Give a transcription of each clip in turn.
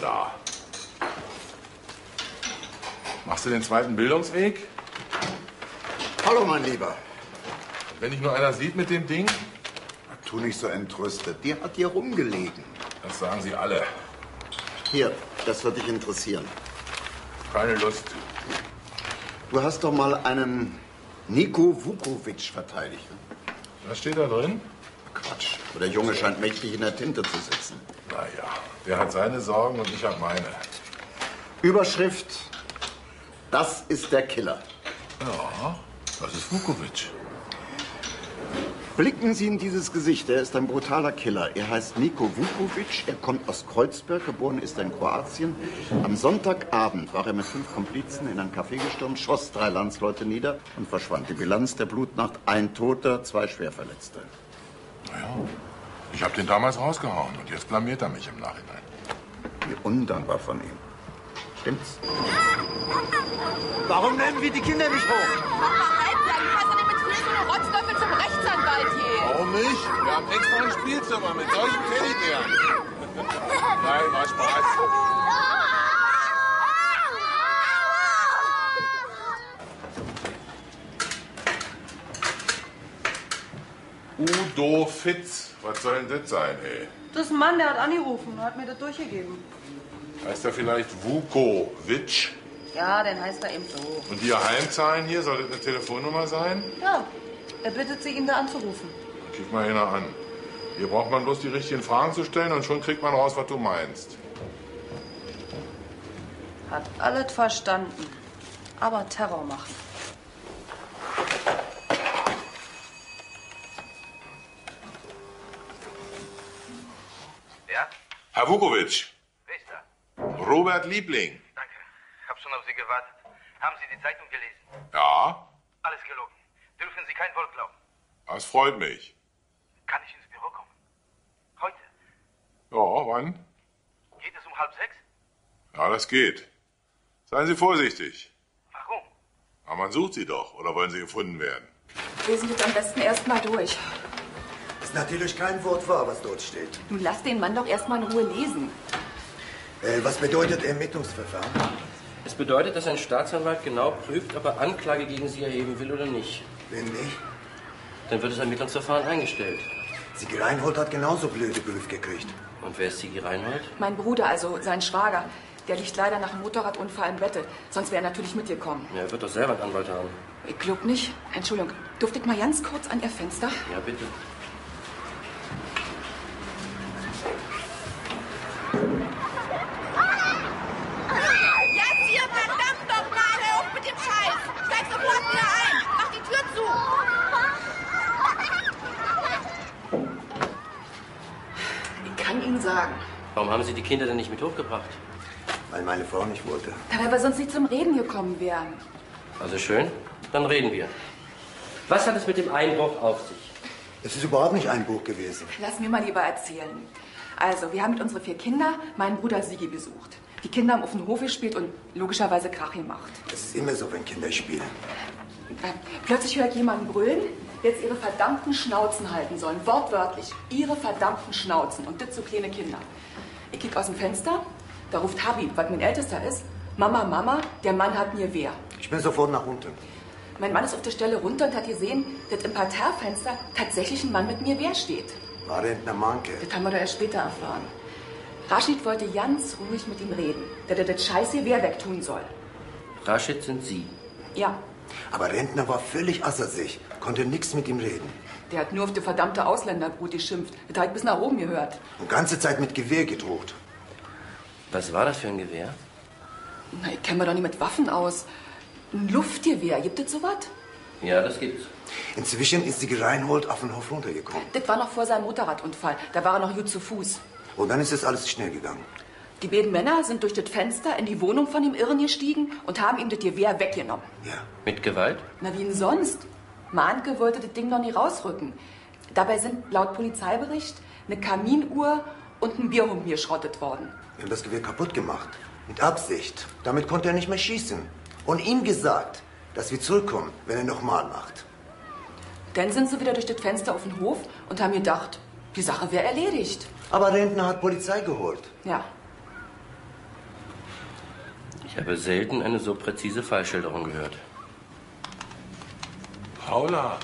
da? Machst du den zweiten Bildungsweg? Hallo, mein Lieber. Wenn dich nur einer sieht mit dem Ding? Tu nicht so entrüstet. Die hat hier rumgelegen. Das sagen sie alle. Hier, das wird dich interessieren. Keine Lust. Du hast doch mal einen Niko Vukovic verteidigt. Was steht da drin? Quatsch. Der Junge scheint mächtig in der Tinte zu sitzen. Naja, der hat seine Sorgen und ich habe meine. Überschrift: Das ist der Killer. Ja, das ist Vukovic. Blicken Sie in dieses Gesicht. Er ist ein brutaler Killer. Er heißt Niko Vukovic. Er kommt aus Kreuzberg. Geboren ist er in Kroatien. Am Sonntagabend war er mit fünf Komplizen in ein Café gestürmt, schoss drei Landsleute nieder und verschwand. Die Bilanz der Blutnacht: ein Toter, zwei Schwerverletzte. Naja, ich habe den damals rausgehauen und jetzt blamiert er mich im Nachhinein. Wie undankbar von ihm. Stimmt's? Warum nehmen wir die Kinder nicht hoch? Rotzlöffel zum Rechtsanwalt hier. Warum nicht? Wir haben extra ein Spielzimmer mit solchen Teddybären. Nein, war Spaß. Udo Fitz. Was soll denn das sein, ey? Das ist ein Mann, der hat angerufen und hat mir das durchgegeben. Heißt er vielleicht Vukovic? Ja, den heißt er eben so. Und die Heimzahlen hier, soll das eine Telefonnummer sein? Ja, er bittet sie, ihn da anzurufen. Gib mal einer an. Hier braucht man bloß die richtigen Fragen zu stellen und schon kriegt man raus, was du meinst. Hat alles verstanden. Aber Terror machen. Herr Vukovic, Wer ist da? Robert Liebling. Danke. Ich habe schon auf Sie gewartet. Haben Sie die Zeitung gelesen? Ja, Alles gelogen. Dürfen Sie kein Wort glauben. das freut mich. Kann ich ins Büro kommen? Heute? Ja, wann? Geht es um halb sechs? Ja, das geht. Seien Sie vorsichtig. Warum? Aber man sucht Sie doch. Oder wollen Sie gefunden werden? Lesen Sie es am besten erst mal durch. Ist natürlich kein Wort wahr, was dort steht. Nun lass den Mann doch erst mal in Ruhe lesen. Äh, was bedeutet Ermittlungsverfahren? Es bedeutet, dass ein Staatsanwalt genau prüft, ob er Anklage gegen Sie erheben will oder nicht. Wenn nicht, Dann wird das Ermittlungsverfahren eingestellt. Sigi Reinhold hat genauso blöde Brief gekriegt. Und wer ist Sigi Reinhold? Mein Bruder, also sein Schwager, der liegt leider nach einem Motorradunfall im Bette. Sonst wäre er natürlich mitgekommen. Ja, er wird doch selber einen Anwalt haben. Ich glaub nicht. Entschuldigung, durfte ich mal ganz kurz an Ihr Fenster? Ja, bitte. Jetzt hier, verdammt nochmal, hör auf mit dem Scheiß. Steig sofort wieder ein. Mach die Tür zu. Ich kann Ihnen sagen. Warum haben Sie die Kinder denn nicht mit hochgebracht? Weil meine Frau nicht wollte. Weil wir sonst nicht zum Reden gekommen wären. Also schön, dann reden wir. Was hat es mit dem Einbruch auf sich? Es ist überhaupt nicht ein Buch gewesen. Lass mir mal lieber erzählen. Also, wir haben mit unseren vier Kindern meinen Bruder Sigi besucht. Die Kinder haben auf dem Hof gespielt und logischerweise Krach gemacht. Es ist immer so, wenn Kinder spielen. Äh, Plötzlich höre ich jemanden brüllen, der jetzt ihre verdammten Schnauzen halten sollen. Wortwörtlich. Ihre verdammten Schnauzen. Und das so kleine Kinder. Ich kick aus dem Fenster, da ruft Habib, was mein Ältester ist. Mama, Mama, der Mann hat mir wer. Ich bin sofort nach unten. Mein Mann ist auf der Stelle runter und hat gesehen, dass im Parterrefenster tatsächlich ein Mann mit mir wer steht. War Rentner Manke. Das haben wir doch erst später erfahren. Rashid wollte ganz ruhig mit ihm reden, dass er das scheiße Wehr wegtun soll. Rashid sind Sie. Ja, Aber Rentner war völlig außer sich. Konnte nichts mit ihm reden. Der hat nur auf die verdammte Ausländerbrut geschimpft. Das hat bis nach oben gehört. Und ganze Zeit mit Gewehr gedroht. Was war das für ein Gewehr? Na, ich kenne mich doch nicht mit Waffen aus. Ein Luftgewehr, gibt es sowas? Ja, das gibt's. Inzwischen ist Sigi Reinhold auf den Hof runtergekommen. Das war noch vor seinem Motorradunfall. Da war er noch gut zu Fuß. Und dann ist es alles schnell gegangen. Die beiden Männer sind durch das Fenster in die Wohnung von dem Irren gestiegen und haben ihm das Gewehr weggenommen. Ja. Mit Gewalt? Na, wie denn sonst? Mahnke wollte das Ding noch nie rausrücken. Dabei sind laut Polizeibericht eine Kaminuhr und ein Bierhumpen geschrottet worden. Wir haben das Gewehr kaputt gemacht. Mit Absicht. Damit konnte er nicht mehr schießen. Und ihm gesagt, dass wir zurückkommen, wenn er nochmal macht. Dann sind sie wieder durch das Fenster auf den Hof und haben gedacht, Die Sache wäre erledigt. Aber Rentner hat Polizei geholt. Ja. Ich habe selten eine so präzise Fallschilderung gehört. Paula.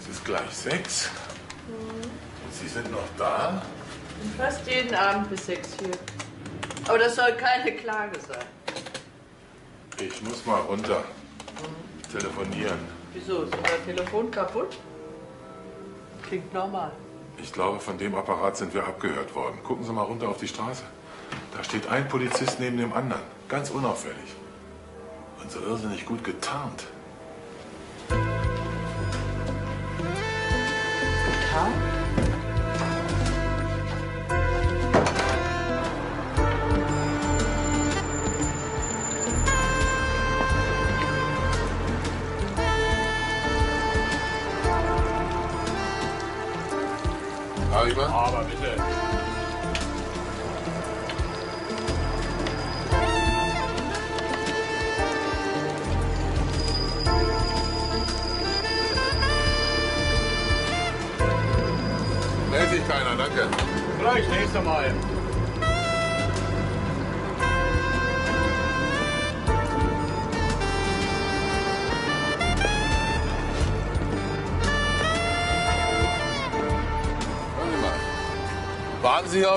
Es ist gleich sechs. Sie sind noch da? Fast jeden Abend bis sechs hier. Aber das soll keine Klage sein. Ich muss mal runter. Telefonieren. Wieso? Ist unser Telefon kaputt? Klingt normal. Ich glaube, von dem Apparat sind wir abgehört worden. Gucken Sie mal runter auf die Straße. Da steht ein Polizist neben dem anderen. Ganz unauffällig. Und so irrsinnig gut getarnt. Tarn?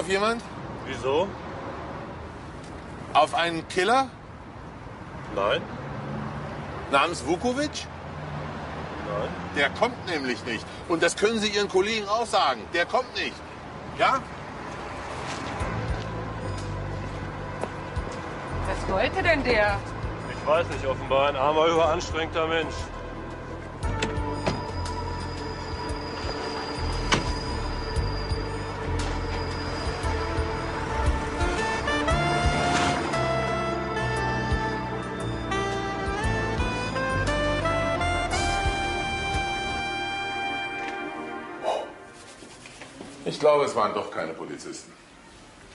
Auf jemand? Wieso? Auf einen Killer Nein. namens Vukovic? Nein. Der kommt nämlich nicht. Und das können Sie Ihren Kollegen auch sagen. Der kommt nicht. Ja? Was wollte denn der? Ich weiß nicht, offenbar ein armer, überanstrengter Mensch. Ich glaube, es waren doch keine Polizisten.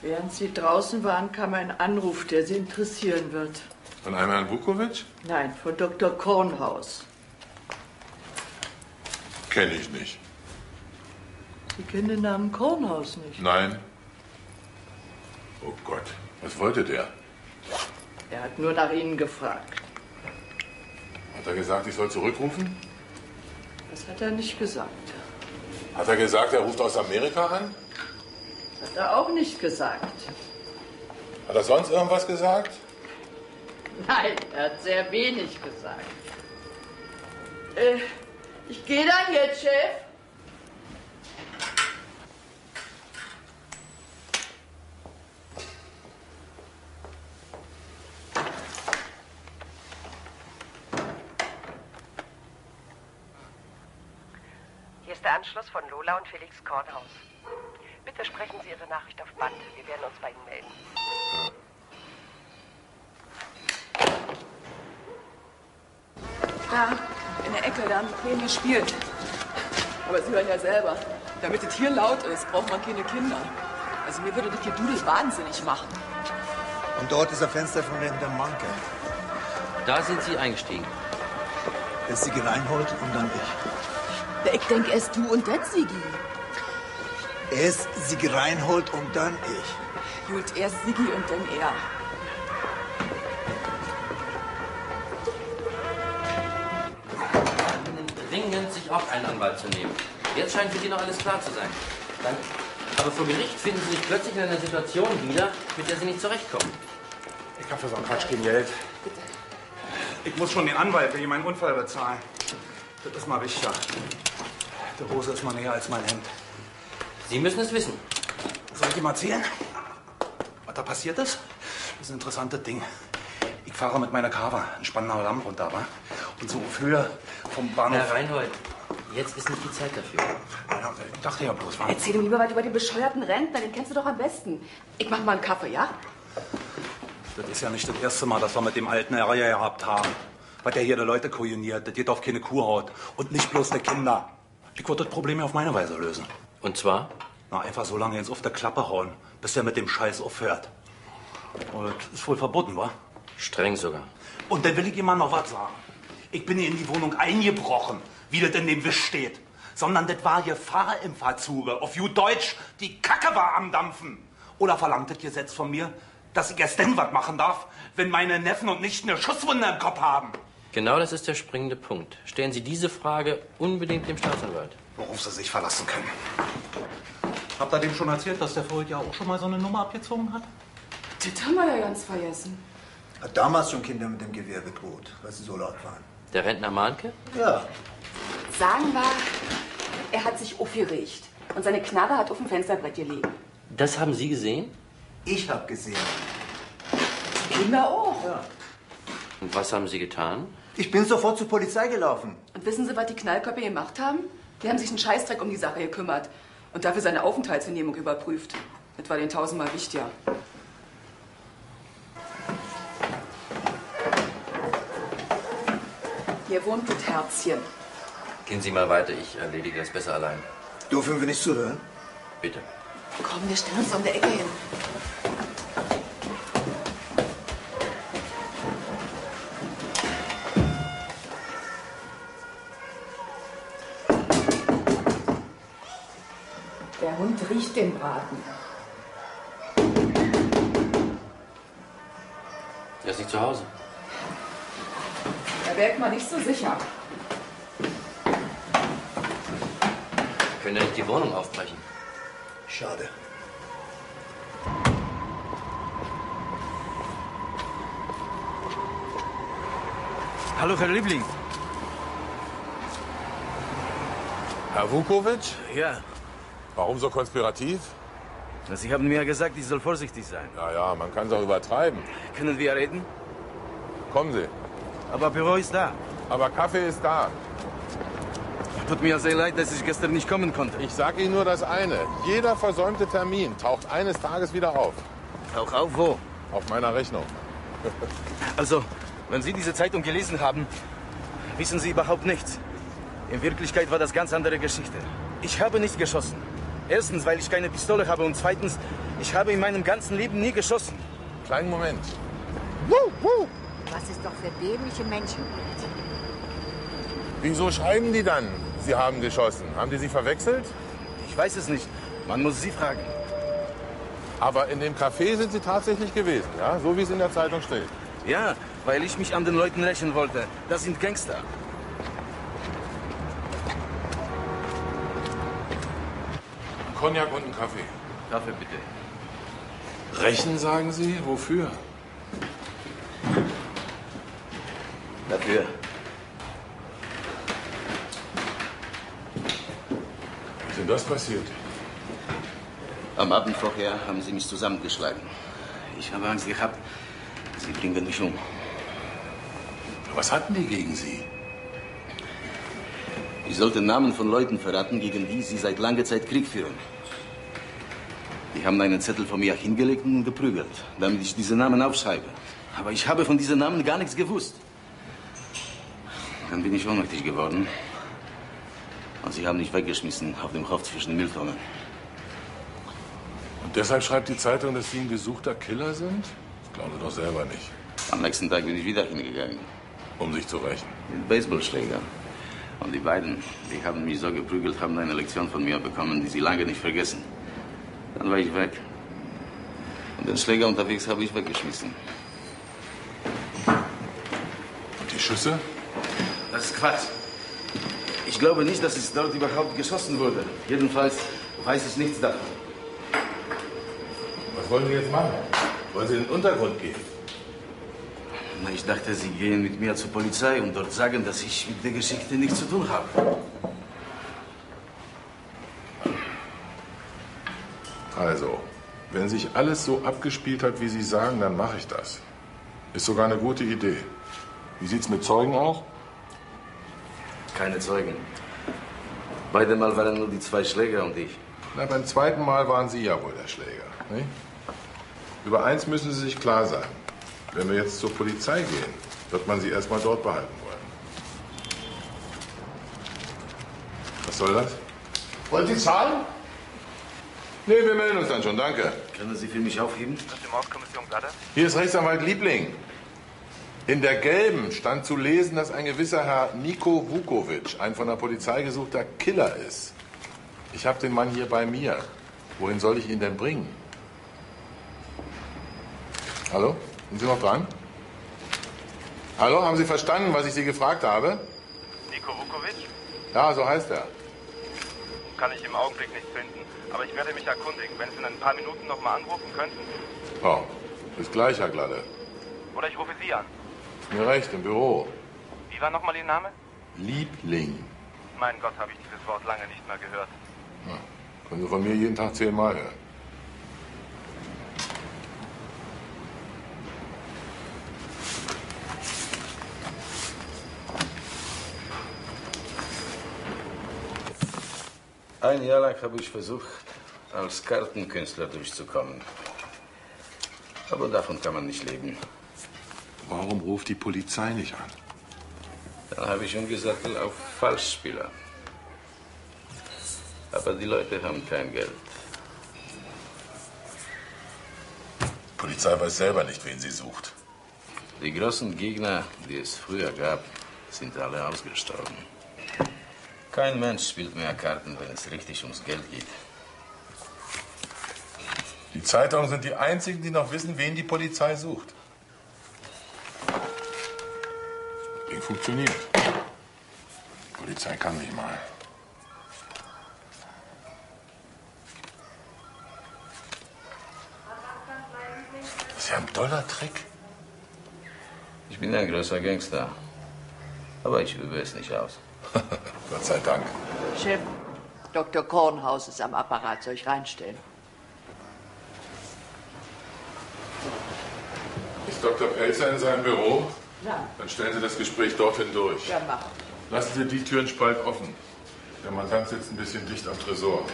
Während Sie draußen waren, kam ein Anruf, der Sie interessieren wird. Von einem Herrn Vukovic? Nein, von Dr. Kornhaus. Kenne ich nicht. Sie kennen den Namen Kornhaus nicht. Nein. Oh Gott, was wollte der? Er hat nur nach Ihnen gefragt. Hat er gesagt, ich soll zurückrufen? Das hat er nicht gesagt. Hat er gesagt, er ruft aus Amerika an? Hat er auch nicht gesagt. Hat er sonst irgendwas gesagt? Nein, er hat sehr wenig gesagt. Äh, ich gehe dann jetzt, Chef. Anschluss von Lola und Felix Kornhaus. Bitte sprechen Sie Ihre Nachricht auf Band. Wir werden uns bei Ihnen melden. Da, in der Ecke, da haben die Kleinen gespielt. Aber Sie hören ja selber, damit es hier laut ist, braucht man keine Kinder. Also mir würde das hier Dudel wahnsinnig machen. Und dort ist das Fenster von der Manke. Da sind Sie eingestiegen. Erst Sigi Reinhold und dann ich. Ich denke, erst du und das, Sigi. Erst Sigi Reinhold und dann ich. Gut, erst Sigi und dann er. Dringend, sich auch einen Anwalt zu nehmen. Jetzt scheint für Sie noch alles klar zu sein. Dann, aber vor Gericht finden Sie sich plötzlich in einer Situation wieder, mit der Sie nicht zurechtkommen. Ich habe für so einen Quatsch kein Geld. Ich muss schon den Anwalt wegen meinen Unfall bezahlen. Das ist mal wichtiger. Die Hose ist mal näher als mein Hemd. Sie müssen es wissen. Soll ich ihm erzählen, was da passiert ist? Das ist ein interessantes Ding. Ich fahre mit meiner Carver einen Spandauer Damm runter, wa? Und so auf Höhe vom Bahnhof. Herr Reinhold, jetzt ist nicht die Zeit dafür. Ja, ich dachte ja bloß, wa? Erzähl ihm lieber was über den bescheuerten Rentner, den kennst du doch am besten. Ich mach mal einen Kaffee, ja? Das ist ja nicht das erste Mal, dass wir mit dem alten Ärger gehabt haben. Was der hier die Leute kujoniert, das geht auf keine Kuhhaut. Und nicht bloß der Kinder. Ich wollte das Problem ja auf meine Weise lösen. Und zwar? Na, einfach so lange ins auf der Klappe hauen, bis der mit dem Scheiß aufhört. Und das ist wohl verboten, wa? Streng sogar. Und dann will ich ihm mal noch was sagen. Ich bin hier in die Wohnung eingebrochen, wie das in dem Wisch steht. sondern das war Gefahr im Verzure. Auf gut Deutsch, die Kacke war am Dampfen. Oder verlangt das Gesetz von mir, dass ich erst dann was machen darf, wenn meine Neffen und Nichten eine Schusswunde im Kopf haben? Genau das ist der springende Punkt. Stellen Sie diese Frage unbedingt dem Staatsanwalt. Worauf Sie sich verlassen können. Habt ihr dem schon erzählt, dass der vorher ja auch schon mal so eine Nummer abgezogen hat? Das haben wir ja ganz vergessen. Hat damals schon Kinder mit dem Gewehr bedroht, weil sie so laut waren. Der Rentner Mahnke? Ja. Sagen wir, er hat sich aufgeregt und seine Knarre hat auf dem Fensterbrett gelegen. Das haben Sie gesehen? Ich hab gesehen. Die Kinder auch. Ja. Und was haben Sie getan? Ich bin sofort zur Polizei gelaufen. Und wissen Sie, was die Knallköpfe gemacht haben? Die haben sich einen Scheißdreck um die Sache gekümmert und dafür seine Aufenthaltsvernehmung überprüft. Das war denen tausendmal wichtiger. Hier wohnt das Herzchen. Gehen Sie mal weiter, ich erledige das besser allein. Dürfen wir nicht zuhören? Bitte. Komm, wir stellen uns um der Ecke hin. Den Braten. Er ist nicht zu Hause. Da wäre mal nicht so sicher. Wir können ja nicht die Wohnung aufbrechen. Schade. Hallo, Herr Liebling. Herr Vukovic? Ja, Warum so konspirativ? Sie haben mir ja gesagt, ich soll vorsichtig sein. Ja, ja, man kann es auch übertreiben. Können wir reden? Kommen Sie. Aber Büro ist da. Aber Kaffee ist da. Tut mir sehr leid, dass ich gestern nicht kommen konnte. Ich sage Ihnen nur das eine. Jeder versäumte Termin taucht eines Tages wieder auf. Auch auf wo? Auf meiner Rechnung. Also, wenn Sie diese Zeitung gelesen haben, wissen Sie überhaupt nichts. In Wirklichkeit war das ganz andere Geschichte. Ich habe nicht geschossen. Erstens, weil ich keine Pistole habe und zweitens, ich habe in meinem ganzen Leben nie geschossen. Kleinen Moment. Was es doch für dämliche Menschen gibt. Wieso schreiben die dann, Sie haben geschossen? Haben die Sie verwechselt? Ich weiß es nicht. Man muss Sie fragen. Aber in dem Café sind Sie tatsächlich gewesen, ja? So wie es in der Zeitung steht. Ja, weil ich mich an den Leuten rächen wollte. Das sind Gangster. Cognac und einen Kaffee. Kaffee bitte. Rächen, sagen Sie? Wofür? Dafür. Wie ist denn das passiert? Am Abend vorher haben sie mich zusammengeschlagen. Ich habe Angst gehabt, sie bringen mich um. Was hatten die gegen Sie? Ich sollte Namen von Leuten verraten, gegen die sie seit langer Zeit Krieg führen. Die haben einen Zettel von mir hingelegt und geprügelt, damit ich diese Namen aufschreibe. Aber ich habe von diesen Namen gar nichts gewusst. Dann bin ich ohnmächtig geworden. Und sie haben mich weggeschmissen auf dem Hof zwischen Mülltonnen. Und deshalb schreibt die Zeitung, dass Sie ein gesuchter Killer sind? Das glauben Sie doch selber nicht. Am nächsten Tag bin ich wieder hingegangen. Um sich zu rächen. Mit Baseballschläger. Und die beiden, die haben mich so geprügelt, haben eine Lektion von mir bekommen, die sie lange nicht vergessen. Dann war ich weg. Und den Schläger unterwegs habe ich weggeschmissen. Und die Schüsse? Das ist Quatsch. Ich glaube nicht, dass es dort überhaupt geschossen wurde. Jedenfalls weiß ich nichts davon. Was wollen Sie jetzt machen? Wollen Sie in den Untergrund gehen? Na, ich dachte, Sie gehen mit mir zur Polizei und dort sagen, dass ich mit der Geschichte nichts zu tun habe. Also, wenn sich alles so abgespielt hat, wie Sie sagen, dann mache ich das. Ist sogar eine gute Idee. Wie sieht's mit Zeugen aus? Keine Zeugen. Beide Mal waren nur die zwei Schläger und ich. Na, beim zweiten Mal waren Sie ja wohl der Schläger. Nicht? Über eins müssen Sie sich klar sein. Wenn wir jetzt zur Polizei gehen, wird man Sie erstmal dort behalten wollen. Was soll das? Wollen Sie zahlen? Nee, wir melden uns dann schon, danke. Können Sie für mich aufheben? Mordkommission Blatter. Hier ist Rechtsanwalt Liebling. In der gelben stand zu lesen, dass ein gewisser Herr Niko Vukovic ein von der Polizei gesuchter Killer ist. Ich habe den Mann hier bei mir. Wohin soll ich ihn denn bringen? Hallo? Sind Sie noch dran? Hallo, haben Sie verstanden, was ich Sie gefragt habe? Niko Vukovic? Ja, so heißt er. Kann ich im Augenblick nicht finden. Aber ich werde mich erkundigen. Wenn Sie in ein paar Minuten noch mal anrufen könnten. Oh, bis gleich, Herr Gladde. Oder ich rufe Sie an. Ist mir recht, im Büro. Wie war nochmal Ihr Name? Liebling. Mein Gott, habe ich dieses Wort lange nicht mehr gehört. Ja, können Sie von mir jeden Tag zehnmal hören. Ein Jahr lang habe ich versucht, als Kartenkünstler durchzukommen. Aber davon kann man nicht leben. Warum ruft die Polizei nicht an? Dann habe ich umgesattelt auf Falschspieler. Aber die Leute haben kein Geld. Die Polizei weiß selber nicht, wen sie sucht. Die großen Gegner, die es früher gab, sind alle ausgestorben. Kein Mensch spielt mehr Karten, wenn es richtig ums Geld geht. Die Zeitungen sind die einzigen, die noch wissen, wen die Polizei sucht. Ding funktioniert. Die Polizei kann nicht mal. Das ist ja ein toller Trick. Ich bin ein großer Gangster. Aber ich übe es nicht aus. Gott sei Dank. Chef, Dr. Kornhaus ist am Apparat. Soll ich reinstellen? Ist Dr. Pelzer in seinem Büro? Ja. Dann stellen Sie das Gespräch dorthin durch. Ja, mach. Lassen Sie die Türen spalt offen. Der Mandant sitzt ein bisschen dicht am Tresor.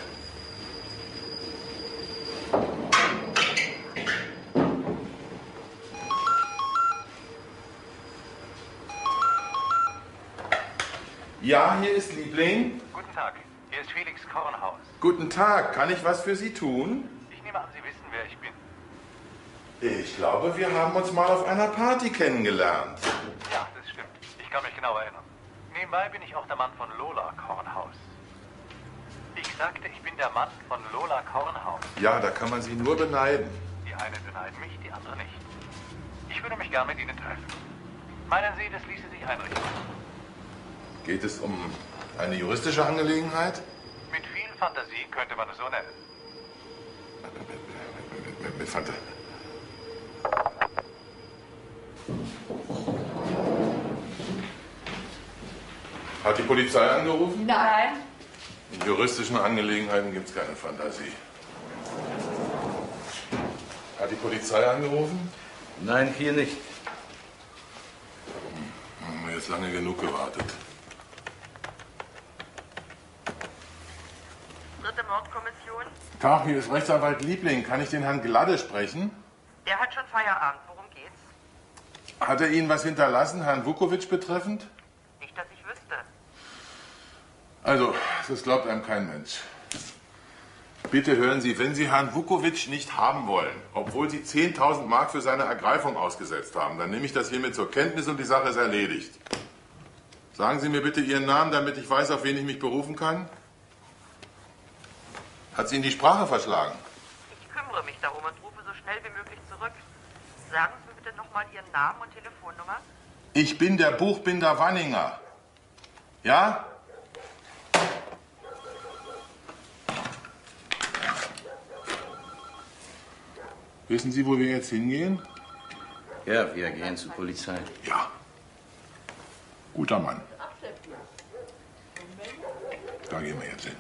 Ja, hier ist Liebling. Guten Tag, hier ist Felix Kornhaus. Guten Tag, kann ich was für Sie tun? Ich nehme an, Sie wissen, wer ich bin. Ich glaube, wir haben uns mal auf einer Party kennengelernt. Ja, das stimmt. Ich kann mich genau erinnern. Nebenbei bin ich auch der Mann von Lola Kornhaus. Ich sagte, ich bin der Mann von Lola Kornhaus. Ja, da kann man Sie nur beneiden. Die eine beneiden mich, die andere nicht. Ich würde mich gern mit Ihnen treffen. Meinen Sie, das ließe sich einrichten? Geht es um eine juristische Angelegenheit? Mit viel Fantasie könnte man es so nennen. Mit, mit Fantasie. Hat die Polizei angerufen? Nein. In juristischen Angelegenheiten gibt es keine Fantasie. Hat die Polizei angerufen? Nein, hier nicht. Haben wir jetzt lange genug gewartet. Dritte Mordkommission. Tag, hier ist Rechtsanwalt Liebling. Kann ich den Herrn Gladde sprechen? Er hat schon Feierabend. Worum geht's? Hat er Ihnen was hinterlassen, Herrn Vukovic betreffend? Nicht, dass ich wüsste. Also, das glaubt einem kein Mensch. Bitte hören Sie, wenn Sie Herrn Vukovic nicht haben wollen, obwohl Sie 10.000 Mark für seine Ergreifung ausgesetzt haben, dann nehme ich das hiermit zur Kenntnis und die Sache ist erledigt. Sagen Sie mir bitte Ihren Namen, damit ich weiß, auf wen ich mich berufen kann. Hat sie Ihnen die Sprache verschlagen? Ich kümmere mich darum und rufe so schnell wie möglich zurück. Sagen Sie mir bitte nochmal Ihren Namen und Telefonnummer. Ich bin der Buchbinder Wanninger. Ja? Wissen Sie, wo wir jetzt hingehen? Ja, wir gehen zur Polizei. Ja. Guter Mann. Da gehen wir jetzt hin.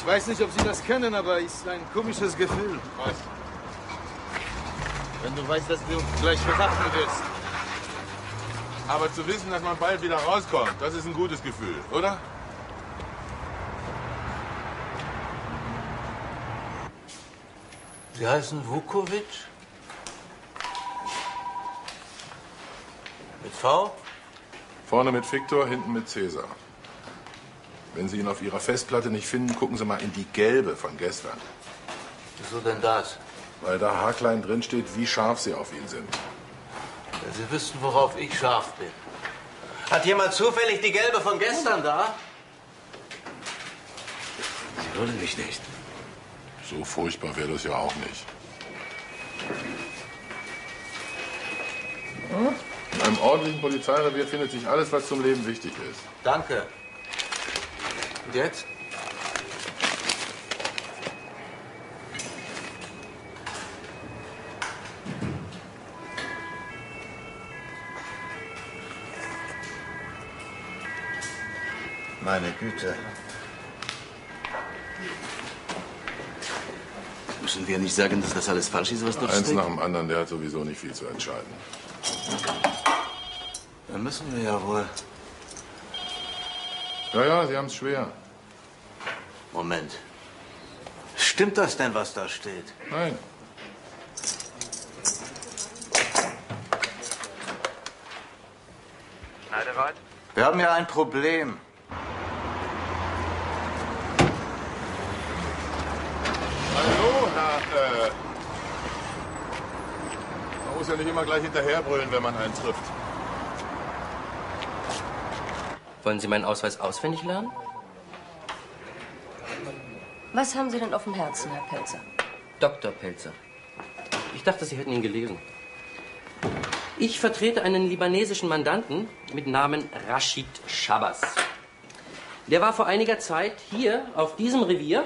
Ich weiß nicht, ob Sie das kennen, aber es ist ein komisches Gefühl. Was? Wenn du weißt, dass du gleich verhaften wirst. Aber zu wissen, dass man bald wieder rauskommt, das ist ein gutes Gefühl, oder? Sie heißen Vukovic? Mit V? Vorne mit Viktor, hinten mit Cäsar. Wenn Sie ihn auf Ihrer Festplatte nicht finden, gucken Sie mal in die gelbe von gestern. Wieso denn das? Weil da haarklein drin steht, wie scharf sie auf ihn sind. Wenn Sie wüssten, worauf ich scharf bin. Hat jemand zufällig die gelbe von gestern da? Sie wollen mich nicht. So furchtbar wäre das ja auch nicht. In einem ordentlichen Polizeirevier findet sich alles, was zum Leben wichtig ist. Danke. Und jetzt? Meine Güte. Müssen wir nicht sagen, dass das alles falsch ist, was dort Eins steht? nach dem anderen, der hat sowieso nicht viel zu entscheiden. Dann müssen wir ja wohl. Ja, ja, Sie haben es schwer. Moment. Stimmt das denn, was da steht? Nein. Schneidewald? Wir haben ja ein Problem. Hallo, Herr. Äh, man muss ja nicht immer gleich hinterherbrüllen, wenn man einen trifft. Wollen Sie meinen Ausweis auswendig lernen? Was haben Sie denn auf dem Herzen, Herr Pelzer? Dr. Pelzer. Ich dachte, Sie hätten ihn gelesen. Ich vertrete einen libanesischen Mandanten mit Namen Rashid Shabazz. Der war vor einiger Zeit hier auf diesem Revier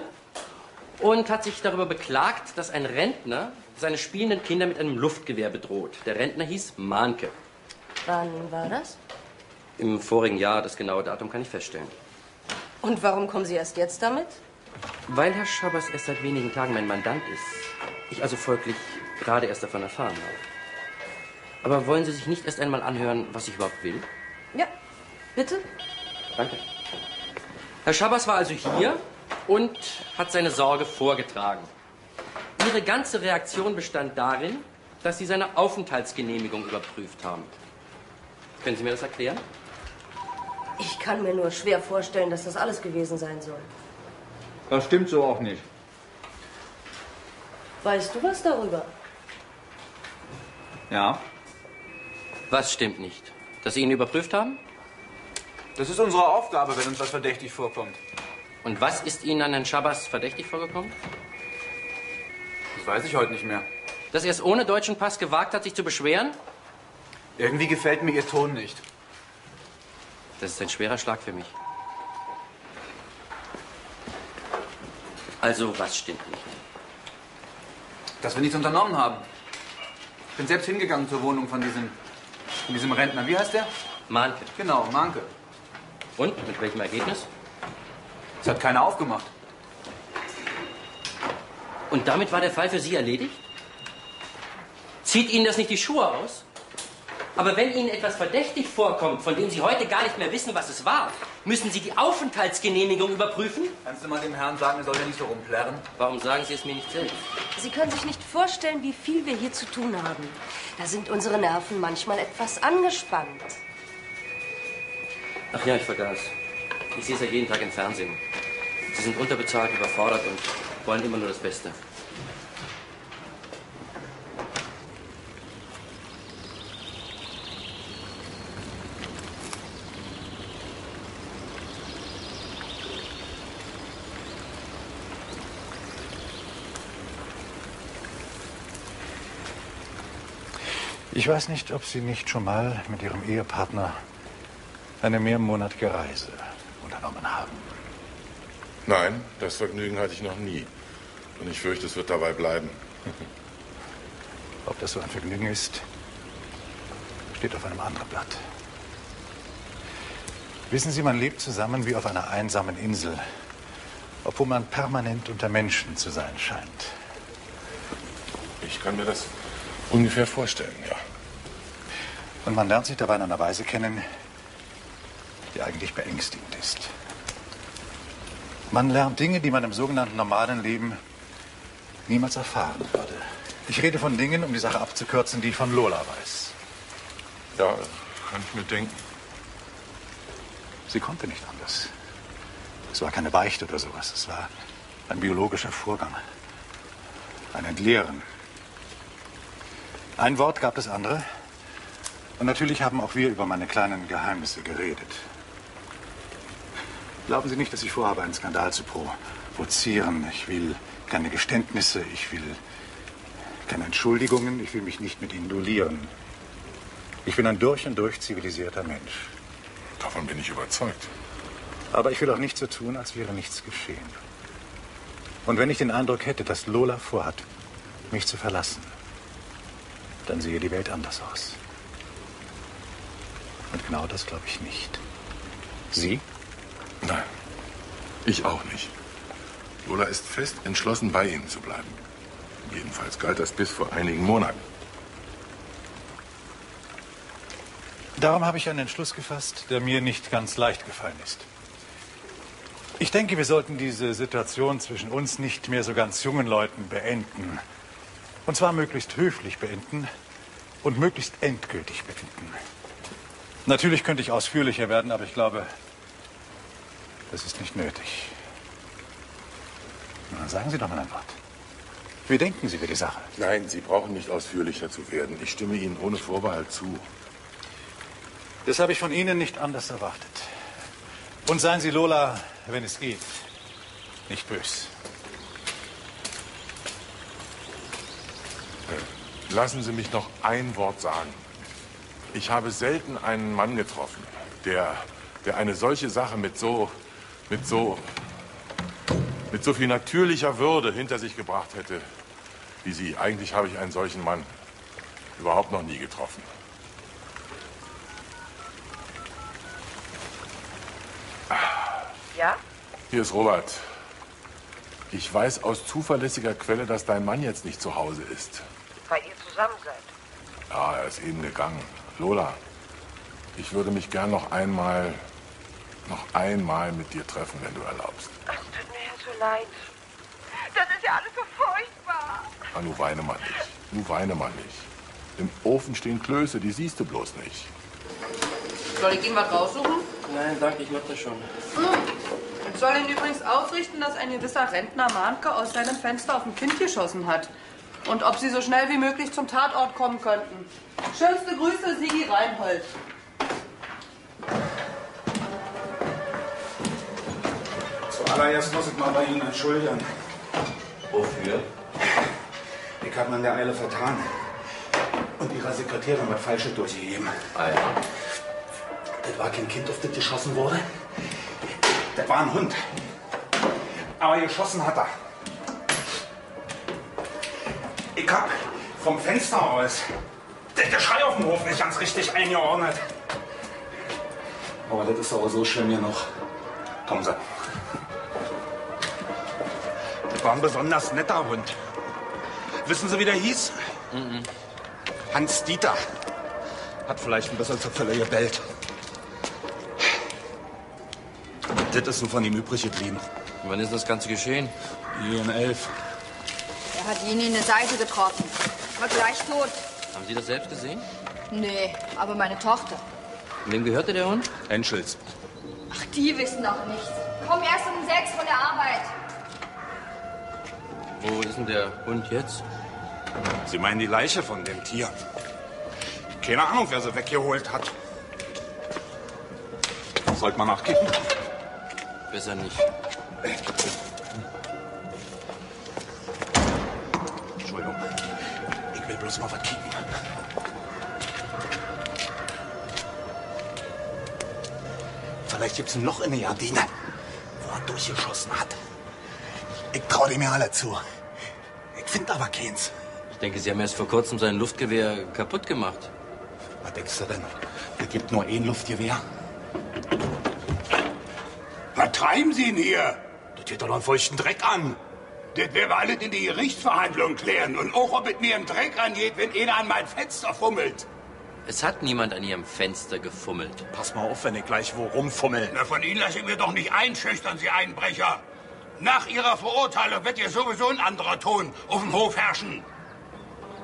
und hat sich darüber beklagt, dass ein Rentner seine spielenden Kinder mit einem Luftgewehr bedroht. Der Rentner hieß Mahnke. Wann war das? Im vorigen Jahr, das genaue Datum kann ich feststellen. Und warum kommen Sie erst jetzt damit? Weil Herr Schabers erst seit wenigen Tagen mein Mandant ist. Ich also folglich gerade erst davon erfahren habe. Aber wollen Sie sich nicht erst einmal anhören, was ich überhaupt will? Ja, bitte? Danke. Herr Schabers war also hier und hat seine Sorge vorgetragen. Ihre ganze Reaktion bestand darin, dass Sie seine Aufenthaltsgenehmigung überprüft haben. Können Sie mir das erklären? Ich kann mir nur schwer vorstellen, dass das alles gewesen sein soll. Das stimmt so auch nicht. Weißt du was darüber? Ja. Was stimmt nicht? Dass Sie ihn überprüft haben? Das ist unsere Aufgabe, wenn uns was verdächtig vorkommt. Und was ist Ihnen an Herrn Schabas verdächtig vorgekommen? Das weiß ich heute nicht mehr. Dass er es ohne deutschen Pass gewagt hat, sich zu beschweren? Irgendwie gefällt mir Ihr Ton nicht. Das ist ein schwerer Schlag für mich. Also, was stimmt nicht? Dass wir nichts unternommen haben. Ich bin selbst hingegangen zur Wohnung von diesem, von diesem Rentner. Wie heißt der? Mahnke. Genau, Manke. Und? Mit welchem Ergebnis? Es hat keiner aufgemacht. Und damit war der Fall für Sie erledigt? Zieht Ihnen das nicht die Schuhe aus? Aber wenn Ihnen etwas verdächtig vorkommt, von dem Sie heute gar nicht mehr wissen, was es war, müssen Sie die Aufenthaltsgenehmigung überprüfen? Kannst du mal dem Herrn sagen, er soll ja nicht so rumplärren? Warum sagen Sie es mir nicht selbst? Sie können sich nicht vorstellen, wie viel wir hier zu tun haben. Da sind unsere Nerven manchmal etwas angespannt. Ach ja, ich vergaß. Ich sehe es ja jeden Tag im Fernsehen. Sie sind unterbezahlt, überfordert und wollen immer nur das Beste. Ich weiß nicht, ob Sie nicht schon mal mit Ihrem Ehepartner eine mehrmonatige Reise unternommen haben. Nein, das Vergnügen hatte ich noch nie. Und ich fürchte, es wird dabei bleiben. Ob das so ein Vergnügen ist, steht auf einem anderen Blatt. Wissen Sie, man lebt zusammen wie auf einer einsamen Insel, obwohl man permanent unter Menschen zu sein scheint. Ich kann mir das ungefähr vorstellen, ja. Und man lernt sich dabei in einer Weise kennen, die eigentlich beängstigend ist. Man lernt Dinge, die man im sogenannten normalen Leben niemals erfahren würde. Ich rede von Dingen, um die Sache abzukürzen, die ich von Lola weiß. Ja, kann ich mir denken. Sie konnte nicht anders. Es war keine Beichte oder sowas. Es war ein biologischer Vorgang. Ein Entleeren. Ein Wort gab das andere. Und natürlich haben auch wir über meine kleinen Geheimnisse geredet. Glauben Sie nicht, dass ich vorhabe, einen Skandal zu provozieren. Ich will keine Geständnisse, ich will keine Entschuldigungen, ich will mich nicht mit Ihnen duellieren. Ich bin ein durch und durch zivilisierter Mensch. Davon bin ich überzeugt. Aber ich will auch nicht so tun, als wäre nichts geschehen. Und wenn ich den Eindruck hätte, dass Lola vorhat, mich zu verlassen, dann sehe die Welt anders aus. Und genau das glaube ich nicht. Sie? Nein, ich auch nicht. Lola ist fest entschlossen, bei Ihnen zu bleiben. Jedenfalls galt das bis vor einigen Monaten. Darum habe ich einen Entschluss gefasst, der mir nicht ganz leicht gefallen ist. Ich denke, wir sollten diese Situation zwischen uns nicht mehr so ganz jungen Leuten beenden. Und zwar möglichst höflich beenden und möglichst endgültig beenden. Natürlich könnte ich ausführlicher werden, aber ich glaube, das ist nicht nötig. Na, sagen Sie doch mal ein Wort. Wie denken Sie über die Sache? Nein, Sie brauchen nicht ausführlicher zu werden. Ich stimme Ihnen ohne Vorbehalt zu. Das habe ich von Ihnen nicht anders erwartet. Und seien Sie Lola, wenn es geht, nicht bös. Lassen Sie mich noch ein Wort sagen. Ich habe selten einen Mann getroffen, der, der eine solche Sache mit so, mit so, mit so viel natürlicher Würde hinter sich gebracht hätte wie Sie. Eigentlich habe ich einen solchen Mann überhaupt noch nie getroffen. Ja? Hier ist Robert. Ich weiß aus zuverlässiger Quelle, dass dein Mann jetzt nicht zu Hause ist. Weil ihr zusammen seid. Ja, er ist eben gegangen. Lola, ich würde mich gern noch einmal, noch einmal mit dir treffen, wenn du erlaubst. Es tut mir ja so leid. Das ist ja alles so furchtbar. Ah, nu weine mal nicht. Nu weine mal nicht. Im Ofen stehen Klöße, die siehst du bloß nicht. Soll ich ihm was raussuchen? Nein, danke, ich mach das schon. Ich soll ihn übrigens ausrichten, dass ein gewisser Rentner Mahnke aus seinem Fenster auf ein Kind geschossen hat. Und ob sie so schnell wie möglich zum Tatort kommen könnten. Schönste Grüße, Sigi Reinhold. Zuallererst muss ich mal bei Ihnen entschuldigen. Wofür? Ich habe mir in der Eile vertan. Und Ihrer Sekretärin was Falsches durchgegeben. Ah ja. Das war kein Kind, auf das geschossen wurde. Das war ein Hund. Aber geschossen hat er. Ich hab vom Fenster aus das Geschrei auf dem Hof nicht ganz richtig eingeordnet. Aber das ist aber so schlimm hier noch. Kommen Sie. Das war ein besonders netter Hund. Wissen Sie, wie der hieß? Hans Dieter. Hat vielleicht ein bisschen zu Fülle gebellt. Das ist so von ihm übrig geblieben. Wann ist das Ganze geschehen? Gegen elf. Er hat ihn in die Seite getroffen. War gleich tot. Haben Sie das selbst gesehen? Nee, aber meine Tochter. Wem gehörte der Hund? Henschels. Ach, die wissen doch nichts. Komm erst um sechs von der Arbeit. Wo ist denn der Hund jetzt? Sie meinen die Leiche von dem Tier? Keine Ahnung, wer sie weggeholt hat. Sollte man nachkicken? Besser nicht. Bloß mal was kicken. Vielleicht gibt's ein Loch in der Jardine, wo er durchgeschossen hat. Ich trau dem ja alle zu. Ich find aber keins. Ich denke, Sie haben erst vor kurzem sein Luftgewehr kaputt gemacht. Was denkst du denn? Es gibt nur ein Luftgewehr. Was treiben Sie denn hier? Das geht doch noch einen feuchten Dreck an. Das werden wir alles in die Gerichtsverhandlung klären. Und auch, ob es mir im Dreck angeht, wenn einer an mein Fenster fummelt. Es hat niemand an Ihrem Fenster gefummelt. Pass mal auf, wenn ich gleich wo rumfummel. Na, von Ihnen lasse ich mir doch nicht einschüchtern, Sie Einbrecher. Nach Ihrer Verurteilung wird hier sowieso ein anderer Ton auf dem Hof herrschen.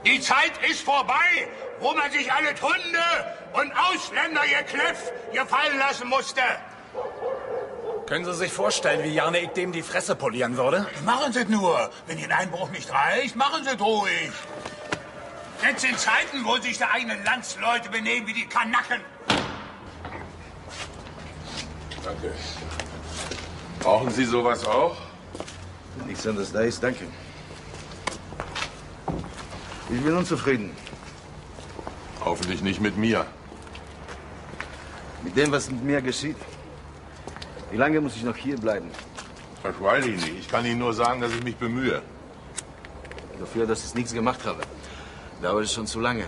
Die Zeit ist vorbei, wo man sich alle Hunde und Ausländer gekleff gefallen lassen musste. Können Sie sich vorstellen, wie gerne ich dem die Fresse polieren würde? Machen Sie es nur. Wenn Ihr Einbruch nicht reicht, machen Sie es ruhig. Jetzt in Zeiten, wo sich der eigenen Landsleute benehmen wie die Kanacken. Danke. Brauchen Sie sowas auch? Nichts anderes da ist, danke. Ich bin unzufrieden. Hoffentlich nicht mit mir. Mit dem, was mit mir geschieht. Wie lange muss ich noch hier bleiben? Das weiß ich nicht. Ich kann Ihnen nur sagen, dass ich mich bemühe. Dafür, dass ich nichts gemacht habe. Dauert es schon zu lange.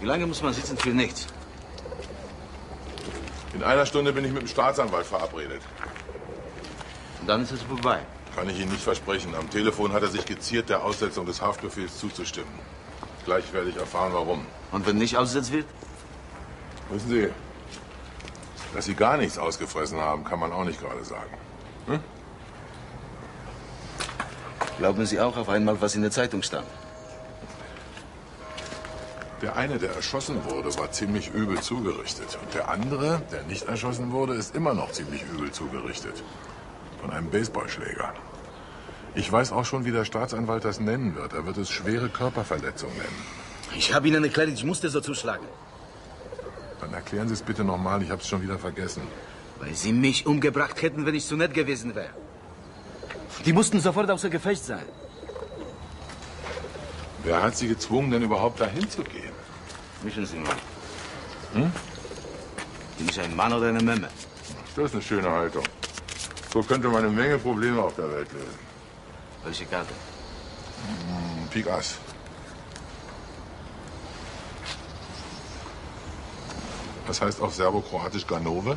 Wie lange muss man sitzen für nichts? In einer Stunde bin ich mit dem Staatsanwalt verabredet. Und dann ist es vorbei. Kann ich Ihnen nicht versprechen. Am Telefon hat er sich geziert, der Aussetzung des Haftbefehls zuzustimmen. Gleich werde ich erfahren, warum. Und wenn nicht ausgesetzt wird? Wissen Sie, dass Sie gar nichts ausgefressen haben, kann man auch nicht gerade sagen. Hm? Glauben Sie auch auf einmal, was in der Zeitung stand? Der eine, der erschossen wurde, war ziemlich übel zugerichtet. Und der andere, der nicht erschossen wurde, ist immer noch ziemlich übel zugerichtet. Von einem Baseballschläger. Ich weiß auch schon, wie der Staatsanwalt das nennen wird. Er wird es schwere Körperverletzung nennen. Ich habe Ihnen erklärt, ich musste so zuschlagen. Dann erklären Sie es bitte nochmal, ich habe es schon wieder vergessen. Weil Sie mich umgebracht hätten, wenn ich zu nett gewesen wäre. Die mussten sofort außer Gefecht sein. Wer hat Sie gezwungen, denn überhaupt dahin zu gehen? Mischen Sie mal. Hm? Bin ich ein Mann oder eine Memme? Das ist eine schöne Haltung. So könnte man eine Menge Probleme auf der Welt lösen. Welche Karte? Hm, Pik Ass. Was heißt auf Serbokroatisch Ganove?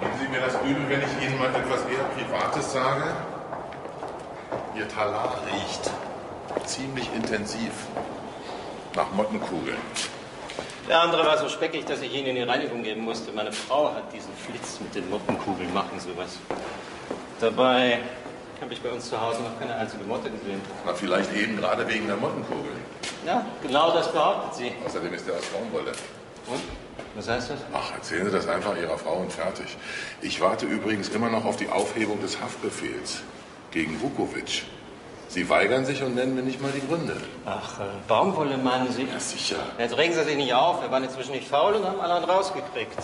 Nehmen Sie mir das übel, wenn ich Ihnen mal etwas eher Privates sage? Ihr Talar riecht ziemlich intensiv nach Mottenkugeln. Der andere war so speckig, dass ich ihn in die Reinigung geben musste. Meine Frau hat diesen Flitz mit den Mottenkugeln machen, sowas. Dabei habe ich bei uns zu Hause noch keine einzige Motte gesehen. Na, vielleicht eben gerade wegen der Mottenkugeln. Ja, genau das behauptet sie. Außerdem ist er aus Baumwolle. Und? Was heißt das? Ach, erzählen Sie das einfach Ihrer Frau und fertig. Ich warte übrigens immer noch auf die Aufhebung des Haftbefehls gegen Vukovic. Sie weigern sich und nennen mir nicht mal die Gründe. Ach, äh, Baumwolle meinen Sie? Ja, sicher. Jetzt regen Sie sich nicht auf. Wir waren inzwischen nicht faul und haben alle rausgekriegt.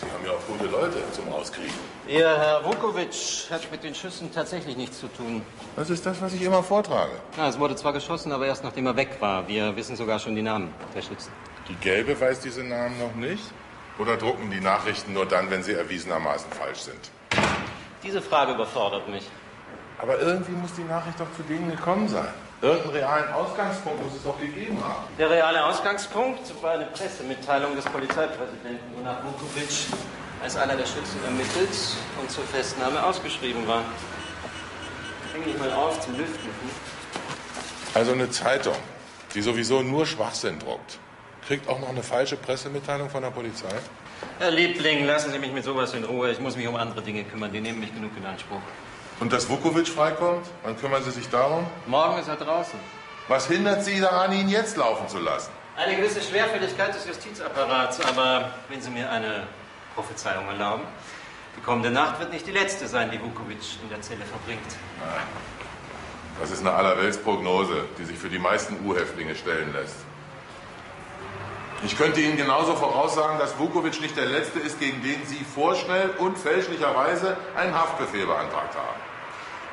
Sie haben ja auch gute Leute zum Auskriegen. Ihr Herr Vukovic hat mit den Schüssen tatsächlich nichts zu tun. Das ist das, was ich immer vortrage. Ja, es wurde zwar geschossen, aber erst nachdem er weg war. Wir wissen sogar schon die Namen der Schützen. Die Gelbe weiß diese Namen noch nicht? Oder drucken die Nachrichten nur dann, wenn sie erwiesenermaßen falsch sind? Diese Frage überfordert mich. Aber irgendwie muss die Nachricht doch zu denen gekommen sein. Irgendeinen realen Ausgangspunkt muss es doch gegeben haben. Der reale Ausgangspunkt war eine Pressemitteilung des Polizeipräsidenten, wonach Vukovic als einer der Schützen ermittelt und zur Festnahme ausgeschrieben war. Häng ich mal auf zum Lüften. Also eine Zeitung, die sowieso nur Schwachsinn druckt, kriegt auch noch eine falsche Pressemitteilung von der Polizei? Herr Liebling, lassen Sie mich mit sowas in Ruhe. Ich muss mich um andere Dinge kümmern. Die nehmen mich genug in Anspruch. Und dass Vukovic freikommt? Wann kümmern Sie sich darum? Morgen ist er draußen. Was hindert Sie daran, ihn jetzt laufen zu lassen? Eine gewisse Schwerfälligkeit des Justizapparats, aber wenn Sie mir eine Prophezeiung erlauben, die kommende Nacht wird nicht die letzte sein, die Vukovic in der Zelle verbringt. Nein. Das ist eine Allerweltsprognose, die sich für die meisten U-Häftlinge stellen lässt. Ich könnte Ihnen genauso voraussagen, dass Vukovic nicht der Letzte ist, gegen den Sie vorschnell und fälschlicherweise einen Haftbefehl beantragt haben.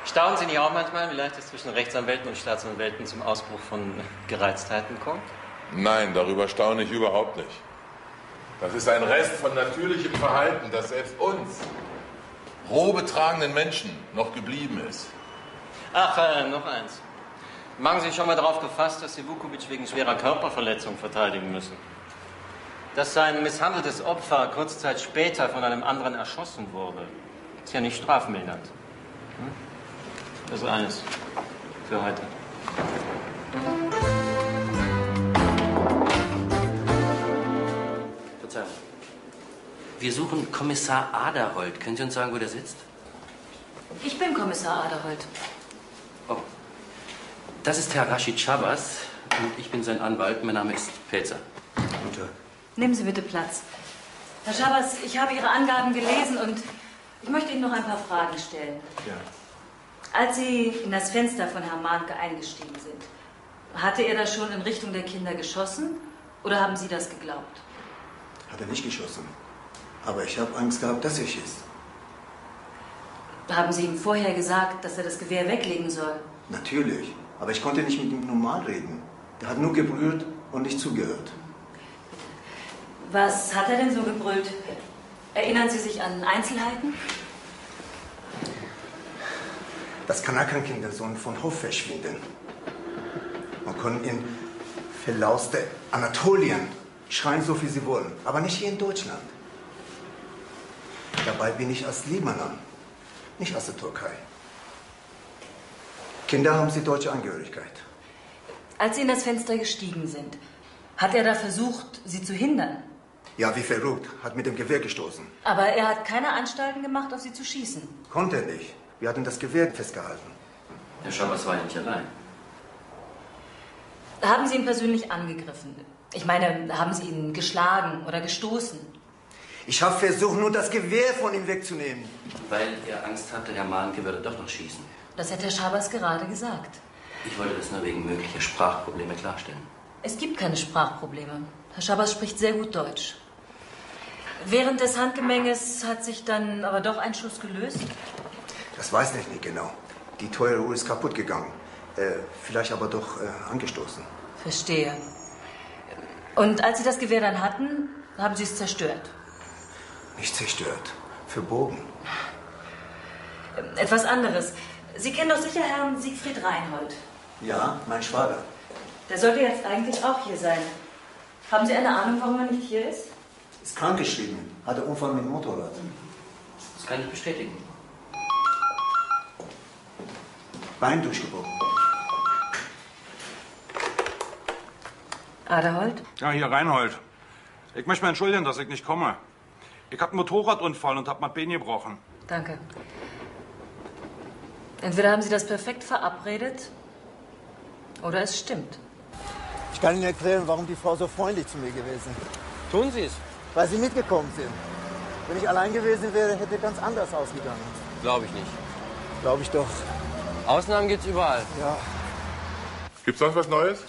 Staunen Sie nicht auch manchmal, wie leicht es zwischen Rechtsanwälten und Staatsanwälten zum Ausbruch von Gereiztheiten kommt? Nein, darüber staune ich überhaupt nicht. Das ist ein Rest von natürlichem Verhalten, das selbst uns, roh betragenen Menschen, noch geblieben ist. Ach, äh, noch eins. Machen Sie sich schon mal darauf gefasst, dass Sie Vukovic wegen schwerer Körperverletzung verteidigen müssen. Dass sein misshandeltes Opfer kurze Zeit später von einem anderen erschossen wurde, ist ja nicht strafmildernd. Das ist alles für heute. Verzeihung. Wir suchen Kommissar Aderholt. Können Sie uns sagen, wo der sitzt? Ich bin Kommissar Aderholt. Oh. Das ist Herr Rashid Shabas und ich bin sein Anwalt. Mein Name ist Pelzer. Guten Tag. Nehmen Sie bitte Platz. Herr Schabas, ich habe Ihre Angaben gelesen und ich möchte Ihnen noch ein paar Fragen stellen. Ja. Als Sie in das Fenster von Herrn Mahnke eingestiegen sind, hatte er da schon in Richtung der Kinder geschossen oder haben Sie das geglaubt? Hat er nicht geschossen. Aber ich habe Angst gehabt, dass er schießt. Haben Sie ihm vorher gesagt, dass er das Gewehr weglegen soll? Natürlich. Aber ich konnte nicht mit ihm normal reden. Der hat nur gebrüllt und nicht zugehört. Was hat er denn so gebrüllt? Erinnern Sie sich an Einzelheiten? Das Kanakenkindersohn von Hof verschwinden. Man kann in verlauste Anatolien schreien, so viel sie wollen. Aber nicht hier in Deutschland. Dabei bin ich aus Libanon, nicht aus der Türkei. Kinder haben sie deutsche Angehörigkeit. Als Sie in das Fenster gestiegen sind, hat er da versucht, Sie zu hindern? Ja, wie verrückt. Hat mit dem Gewehr gestoßen. Aber er hat keine Anstalten gemacht, auf Sie zu schießen. Konnte er nicht. Wir hatten das Gewehr festgehalten. Herr Schabers war ja nicht allein. Haben Sie ihn persönlich angegriffen? Ich meine, haben Sie ihn geschlagen oder gestoßen? Ich habe versucht, nur das Gewehr von ihm wegzunehmen. Weil er Angst hatte, Herr Mahnke würde doch noch schießen. Das hat Herr Schabers gerade gesagt. Ich wollte das nur wegen möglicher Sprachprobleme klarstellen. Es gibt keine Sprachprobleme. Herr Schabers spricht sehr gut Deutsch. Während des Handgemenges hat sich dann aber doch ein Schuss gelöst. Das weiß ich nicht genau. Die teure Uhr ist kaputt gegangen. Äh, vielleicht aber doch äh, angestoßen. Verstehe. Und als Sie das Gewehr dann hatten, haben Sie es zerstört. Nicht zerstört. Verbogen. Etwas anderes. Sie kennen doch sicher Herrn Siegfried Reinhold. Ja, mein Schwager. Der sollte jetzt eigentlich auch hier sein. Haben Sie eine Ahnung, warum er nicht hier ist? Ist krankgeschrieben. Hatte Unfall mit dem Motorrad. Das kann ich bestätigen. Bein durchgebrochen. Aderhold? Ja, hier Reinhold. Ich möchte mich entschuldigen, dass ich nicht komme. Ich hatte einen Motorradunfall und hab mein Bein gebrochen. Danke. Entweder haben Sie das perfekt verabredet oder es stimmt. Ich kann Ihnen erklären, warum die Frau so freundlich zu mir gewesen ist. Tun Sie es? Weil Sie mitgekommen sind. Wenn ich allein gewesen wäre, hätte ganz anders ausgegangen. Glaube ich nicht. Glaube ich doch. Ausnahmen gibt's überall. Ja. Gibt's sonst was Neues?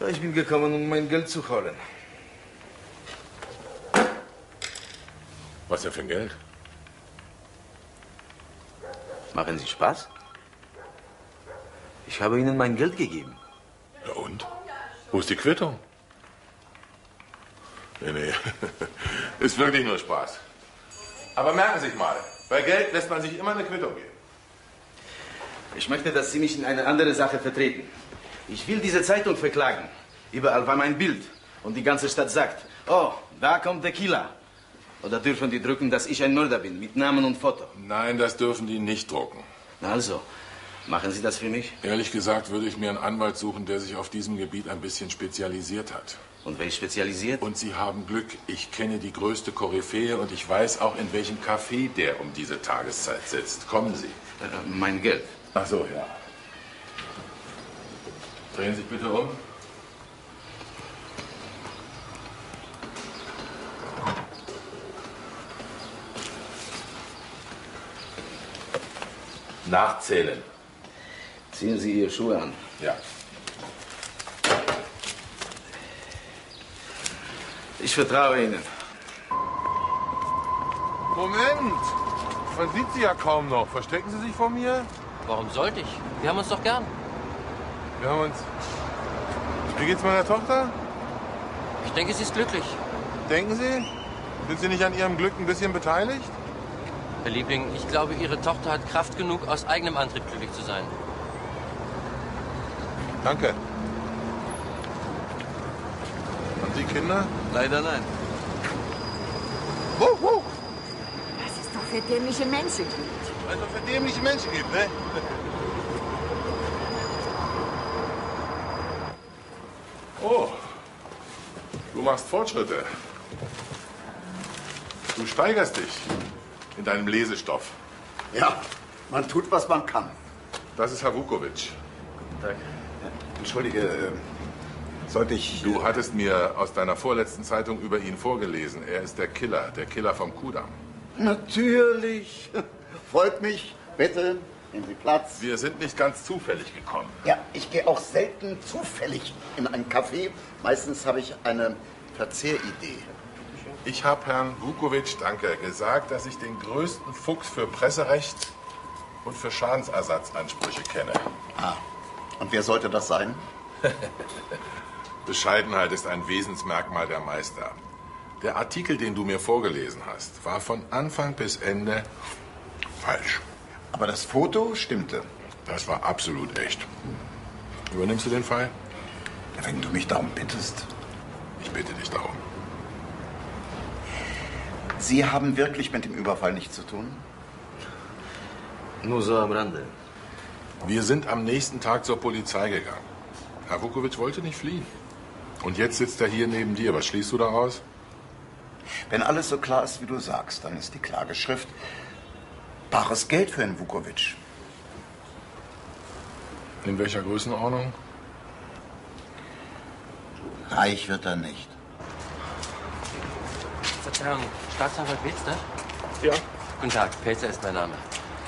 Ja, ich bin gekommen, um mein Geld zu holen. Was denn für ein Geld? Machen Sie Spaß? Ich habe Ihnen mein Geld gegeben. Ja und? Wo ist die Quittung? Nee, nee. Ist wirklich nur Spaß. Aber merken Sie sich mal, bei Geld lässt man sich immer eine Quittung geben. Ich möchte, dass Sie mich in eine andere Sache vertreten. Ich will diese Zeitung verklagen. Überall war mein Bild. Und die ganze Stadt sagt, oh, da kommt der Killer. Oder dürfen die drücken, dass ich ein Mörder bin, mit Namen und Foto? Nein, das dürfen die nicht drucken. Also, machen Sie das für mich? Ehrlich gesagt würde ich mir einen Anwalt suchen, der sich auf diesem Gebiet ein bisschen spezialisiert hat. Und ist spezialisiert? Und Sie haben Glück. Ich kenne die größte Koryphäe und ich weiß auch, in welchem Café der um diese Tageszeit sitzt. Kommen Sie. Äh, mein Geld. Ach so, ja. Drehen Sie sich bitte um. Nachzählen. Ziehen Sie Ihre Schuhe an. Ja. Ich vertraue Ihnen. Moment! Man sieht Sie ja kaum noch. Verstecken Sie sich vor mir? Warum sollte ich? Wir haben uns doch gern. Wir haben uns. Wie geht's meiner Tochter? Ich denke, sie ist glücklich. Denken Sie? Sind Sie nicht an Ihrem Glück ein bisschen beteiligt? Herr Liebling, ich glaube, Ihre Tochter hat Kraft genug, aus eigenem Antrieb glücklich zu sein. Danke. Haben Sie Kinder? Leider nein. Wuh, wuh. Was es doch für dämliche Menschen. Was es für dämliche Menschen gibt, ne? Oh, du machst Fortschritte. Du steigerst dich in deinem Lesestoff. Ja, man tut, was man kann. Das ist Herr Vukovic. Guten Tag. Entschuldige, äh, sollte ich... Du hattest mir aus deiner vorletzten Zeitung über ihn vorgelesen. Er ist der Killer, der Killer vom Kudamm. Natürlich. Freut mich. Bitte. Nehmen Sie Platz. Wir sind nicht ganz zufällig gekommen. Ja, ich gehe auch selten zufällig in ein Café. Meistens habe ich eine Verzehridee. Ich habe Herrn Vukovic, danke, gesagt, dass ich den größten Fuchs für Presserecht und für Schadensersatzansprüche kenne. Ah, und wer sollte das sein? Bescheidenheit ist ein Wesensmerkmal der Meister. Der Artikel, den du mir vorgelesen hast, war von Anfang bis Ende falsch. Aber das Foto stimmte. Das war absolut echt. Übernimmst du den Fall? Wenn du mich darum bittest. Ich bitte dich darum. Sie haben wirklich mit dem Überfall nichts zu tun? Nur so am Rande. Wir sind am nächsten Tag zur Polizei gegangen. Herr Vukovic wollte nicht fliehen. Und jetzt sitzt er hier neben dir. Was schließt du daraus? Wenn alles so klar ist, wie du sagst, dann ist die Klageschrift bares Geld für Herrn Vukovic. In welcher Größenordnung? Reich wird er nicht. Verzeihung, Staatsanwalt Wilster? Ja. Guten Tag, Pelzer ist mein Name.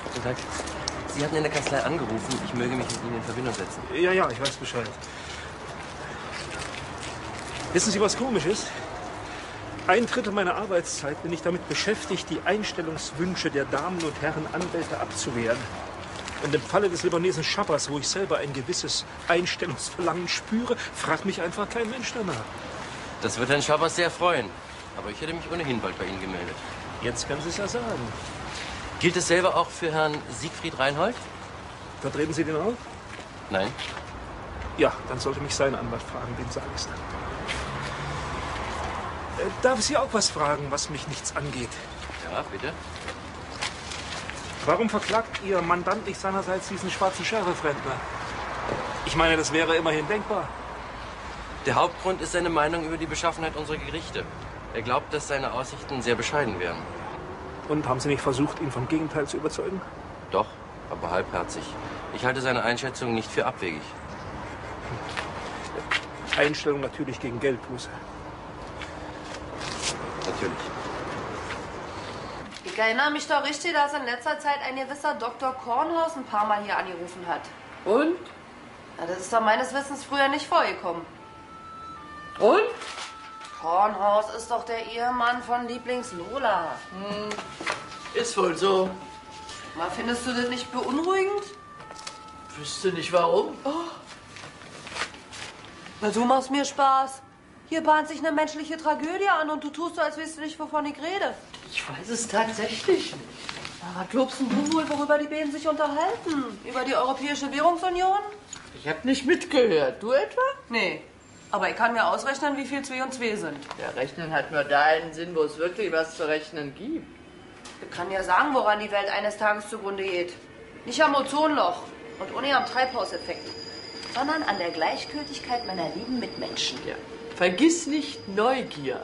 Guten Tag. Sie hatten in der Kanzlei angerufen, ich möge mich mit Ihnen in Verbindung setzen. Ja, ja, ich weiß Bescheid. Wissen Sie, was komisch ist? Ein Drittel meiner Arbeitszeit bin ich damit beschäftigt, die Einstellungswünsche der Damen und Herren Anwälte abzuwehren. Und im Falle des Libanesen Schabbas, wo ich selber ein gewisses Einstellungsverlangen spüre, fragt mich einfach kein Mensch danach. Das wird Herrn Schabas sehr freuen. Aber ich hätte mich ohnehin bald bei Ihnen gemeldet. Jetzt können Sie es ja sagen. Gilt dasselbe auch für Herrn Siegfried Reinhold? Vertreten Sie den auch? Nein. Ja, dann sollte mich sein Anwalt fragen, dem sage ich es dann. Darf ich Sie auch was fragen, was mich nichts angeht? Ja, bitte. Warum verklagt Ihr Mandant nicht seinerseits diesen schwarzen Sheriff-Rentner? Ich meine, das wäre immerhin denkbar. Der Hauptgrund ist seine Meinung über die Beschaffenheit unserer Gerichte. Er glaubt, dass seine Aussichten sehr bescheiden wären. Und haben Sie nicht versucht, ihn vom Gegenteil zu überzeugen? Doch, aber halbherzig. Ich halte seine Einschätzung nicht für abwegig. Einstellung natürlich gegen Geldbuße. Natürlich. Ich erinnere mich doch richtig, dass in letzter Zeit ein gewisser Dr. Kornhaus ein paar Mal hier angerufen hat. Und? Ja, das ist doch meines Wissens früher nicht vorgekommen. Und? Kornhaus ist doch der Ehemann von Lieblings-Lola. Hm. Ist wohl so. Mal, findest du das nicht beunruhigend? Wüsste nicht warum. Oh. Na, du machst mir Spaß. Hier bahnt sich eine menschliche Tragödie an und du tust so, als wüsstest du nicht, wovon ich rede. Ich weiß es tatsächlich nicht. Na, was glaubst du wohl, worüber die beiden sich unterhalten? Über die Europäische Währungsunion? Ich habe nicht mitgehört. Du etwa? Nee. Aber ich kann mir ausrechnen, wie viel zwei und zwei sind. Der Rechnen hat nur da einen Sinn, wo es wirklich was zu rechnen gibt. Ich kann ja sagen, woran die Welt eines Tages zugrunde geht. Nicht am Ozonloch und ohne am Treibhauseffekt, sondern an der Gleichgültigkeit meiner lieben Mitmenschen. Ja. Vergiss nicht Neugier.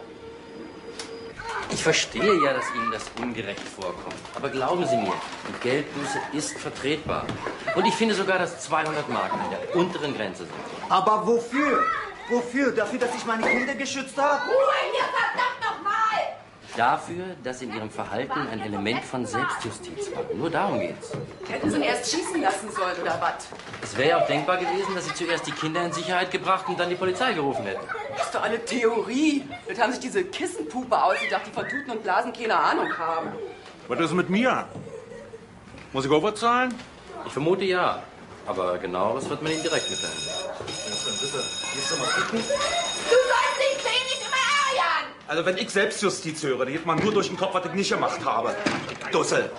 Ich verstehe ja, dass Ihnen das ungerecht vorkommt. Aber glauben Sie mir, die Geldbuße ist vertretbar. Und ich finde sogar, dass 200 Mark an der unteren Grenze sind. Aber wofür? Wofür? Dafür, dass ich meine Kinder geschützt habe? Ruhe hier, verdammt nochmal! Dafür, dass in Ihrem Verhalten ein Element von Selbstjustiz war. Nur darum geht's. Hätten Sie ihn erst schießen lassen sollen, oder was? Es wäre ja auch denkbar gewesen, dass Sie zuerst die Kinder in Sicherheit gebracht und dann die Polizei gerufen hätten. Das ist doch eine Theorie. Das haben sich diese Kissenpuppe ausgedacht, die von Tuten und Blasen keine Ahnung haben. Was ist mit mir? Muss ich auch was zahlen? Ich vermute ja. Aber genaueres wird man Ihnen direkt mitteilen. Bitte, gehst du mal gucken? Du sollst den ärgern! Also wenn ich Selbstjustiz höre, die geht man nur durch den Kopf, was ich nicht gemacht habe. Dussel.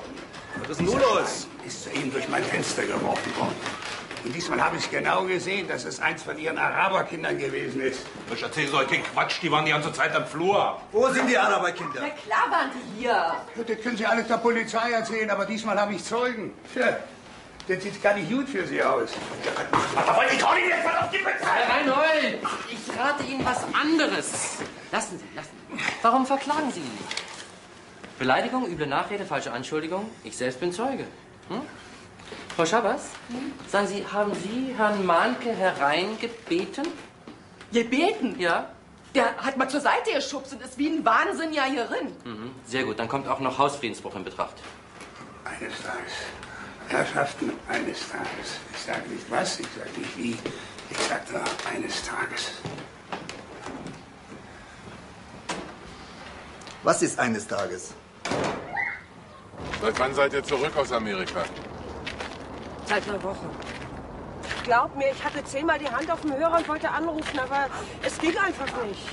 Was ist denn nun los? Ist soeben durch mein Fenster geworfen worden. Und diesmal habe ich genau gesehen, dass es eins von Ihren Araberkindern gewesen ist. Ich erzähle solchen Quatsch, die waren die ganze Zeit am Flur. Wo sind die Araberkinder? Na klar waren die hier. Ja, das können Sie alles der Polizei erzählen, aber diesmal habe ich Zeugen. Tja, das sieht gar nicht gut für Sie aus. Aber ich hau Ihnen jetzt was auf die Mütze! Herr Reinhold, ich rate Ihnen was anderes. Lassen Sie, lassen Sie. Warum verklagen Sie ihn nicht? Beleidigung, üble Nachrede, falsche Anschuldigung. Ich selbst bin Zeuge. Hm? Frau Schabas, sagen Sie, haben Sie Herrn Mahnke hereingebeten? Gebeten? Ja. Der hat mal zur Seite geschubst und ist wie ein Wahnsinn ja hier drin. Mhm. Sehr gut, dann kommt auch noch Hausfriedensbruch in Betracht. Eines Tages Herrschaften, eines Tages. Ich sage nicht was, ich sage nicht wie. Ich sage nur eines Tages. Was ist eines Tages? Seit wann seid ihr zurück aus Amerika? Seit einer Woche. Glaub mir, ich hatte zehnmal die Hand auf dem Hörer und wollte anrufen, aber es ging einfach nicht.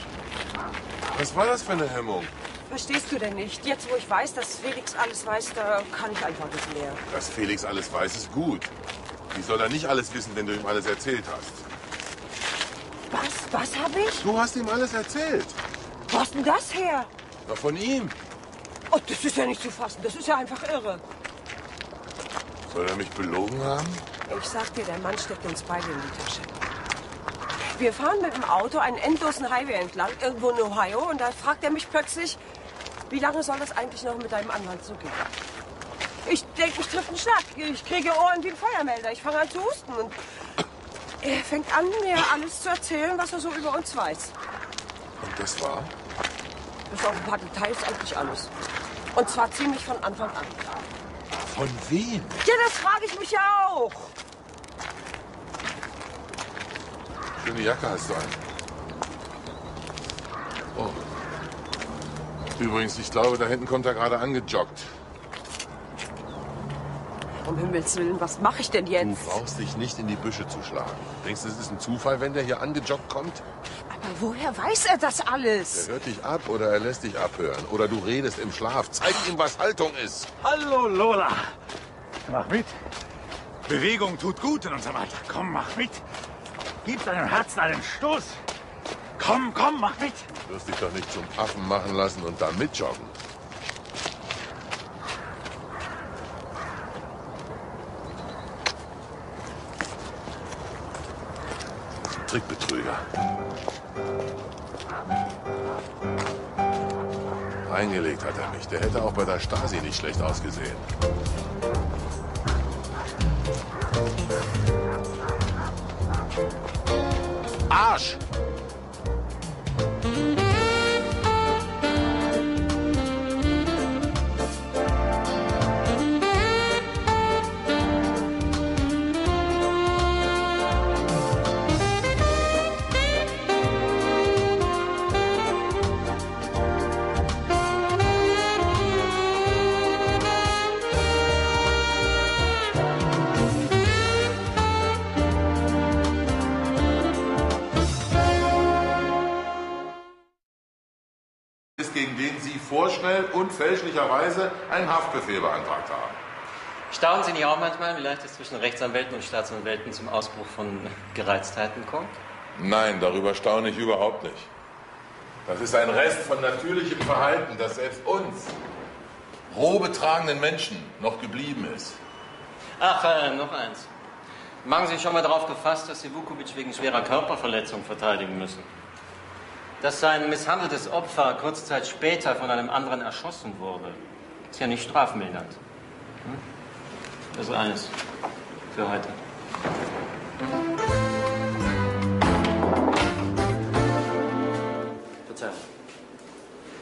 Was war das für eine Hemmung? Verstehst du denn nicht? Jetzt, wo ich weiß, dass Felix alles weiß, da kann ich einfach nicht mehr. Dass Felix alles weiß, ist gut. Wie soll er nicht alles wissen, wenn du ihm alles erzählt hast? Was? Was habe ich? Du hast ihm alles erzählt. Wo hast denn das her? Na, von ihm. Oh, das ist ja nicht zu fassen. Das ist ja einfach irre. Soll er mich belogen haben? Ich sag dir, der Mann steckt uns beide in die Tasche. Wir fahren mit dem Auto einen endlosen Highway entlang, irgendwo in Ohio, und da fragt er mich plötzlich, wie lange soll das eigentlich noch mit deinem Anwalt so gehen? Ich denke, mich trifft ein Schlag. Ich kriege Ohren wie ein Feuermelder. Ich fange an zu husten und er fängt an, mir alles zu erzählen, was er so über uns weiß. Und das war? Bis auf ein paar Details eigentlich alles. Und zwar ziemlich von Anfang an. Von wem? Ja, das frage ich mich ja auch. Schöne Jacke hast du an. Oh. Übrigens, ich glaube, da hinten kommt er gerade angejoggt. Um Himmels Willen, was mache ich denn Du jetzt? brauchst dich nicht in die Büsche zu schlagen. Denkst du, es ist ein Zufall, wenn der hier angejoggt kommt? Aber woher weiß er das alles? Er hört dich ab oder er lässt dich abhören. Oder du redest im Schlaf. Zeig ihm, was Haltung ist. Hallo, Lola. Mach mit. Bewegung tut gut in unserem Alter. Komm, mach mit. Gib deinem Herzen einen Stoß. Komm, komm, mach mit. Du wirst dich doch nicht zum Affen machen lassen und dann mitjoggen. Trickbetrüger. Eingelegt hat er mich. Der hätte auch bei der Stasi nicht schlecht ausgesehen. Arsch! Sie vorschnell und fälschlicherweise einen Haftbefehl beantragt haben. Staunen Sie nicht auch manchmal, wie leicht es zwischen Rechtsanwälten und Staatsanwälten zum Ausbruch von Gereiztheiten kommt? Nein, darüber staune ich überhaupt nicht. Das ist ein Rest von natürlichem Verhalten, das selbst uns, roh betragenen Menschen, noch geblieben ist. Ach, äh, noch eins. Machen Sie sich schon mal darauf gefasst, dass Sie Vukovic wegen schwerer Körperverletzung verteidigen müssen. Dass sein misshandeltes Opfer kurze Zeit später von einem anderen erschossen wurde, ist ja nicht strafmildernd. Hm? Das ist alles für heute. Verzeihung.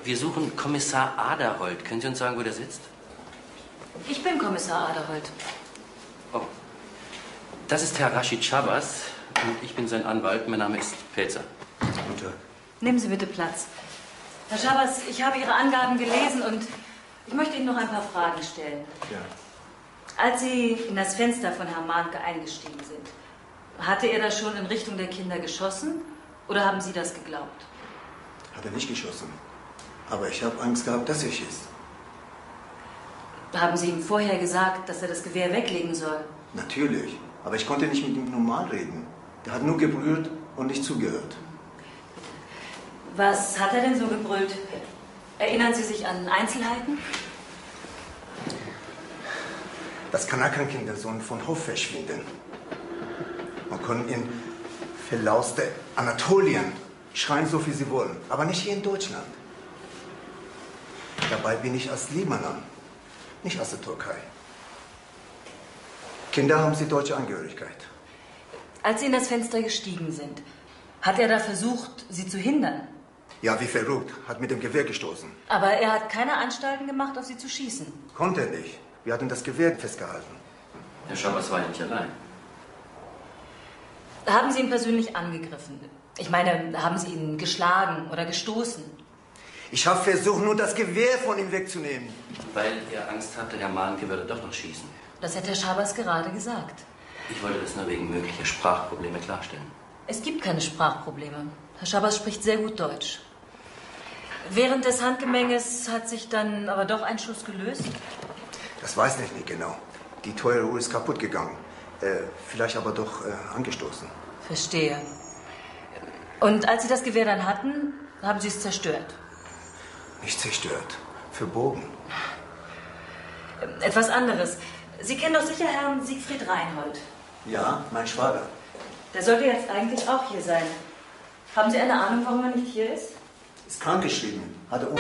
Wir suchen Kommissar Aderholt. Können Sie uns sagen, wo der sitzt? Ich bin Kommissar Aderholt. Oh. Das ist Herr Rashid Shabazz und ich bin sein Anwalt. Mein Name ist Pelzer. Guten Tag. Nehmen Sie bitte Platz. Herr Schabas, ich habe Ihre Angaben gelesen und ich möchte Ihnen noch ein paar Fragen stellen. Ja. Als Sie in das Fenster von Herrn Mahnke eingestiegen sind, hatte er da schon in Richtung der Kinder geschossen oder haben Sie das geglaubt? Hat er nicht geschossen. Aber ich habe Angst gehabt, dass er schießt. Haben Sie ihm vorher gesagt, dass er das Gewehr weglegen soll? Natürlich. Aber ich konnte nicht mit ihm normal reden. Der hat nur gebrüllt und nicht zugehört. Was hat er denn so gebrüllt? Erinnern Sie sich an Einzelheiten? Das Kanakenkind, der Sohn von Hof verschwinden. Man kann in verlauste Anatolien schreien, so viel sie wollen. Aber nicht hier in Deutschland. Dabei bin ich aus Libanon, nicht aus der Türkei. Kinder haben sie deutsche Angehörigkeit. Als Sie in das Fenster gestiegen sind, hat er da versucht, Sie zu hindern? Ja, wie verrückt, hat mit dem Gewehr gestoßen. Aber er hat keine Anstalten gemacht, auf Sie zu schießen. Konnte er nicht. Wir hatten das Gewehr festgehalten. Herr Schabas war ja nicht allein. Haben Sie ihn persönlich angegriffen? Ich meine, haben Sie ihn geschlagen oder gestoßen? Ich habe versucht, nur das Gewehr von ihm wegzunehmen. Weil er Angst hatte, Herr Mahnke würde doch noch schießen. Das hat Herr Schabas gerade gesagt. Ich wollte das nur wegen möglicher Sprachprobleme klarstellen. Es gibt keine Sprachprobleme. Herr Schabas spricht sehr gut Deutsch. Während des Handgemenges hat sich dann aber doch ein Schuss gelöst. Das weiß ich nicht genau. Die teure Uhr ist kaputt gegangen. Äh, vielleicht aber doch äh, angestoßen. Verstehe. Und als Sie das Gewehr dann hatten, haben Sie es zerstört. Nicht zerstört. Verbogen. Etwas anderes. Sie kennen doch sicher Herrn Siegfried Reinhold. Ja, mein Schwager. Der sollte jetzt eigentlich auch hier sein. Haben Sie eine Ahnung, warum er nicht hier ist? Ist krankgeschrieben. Hatte Un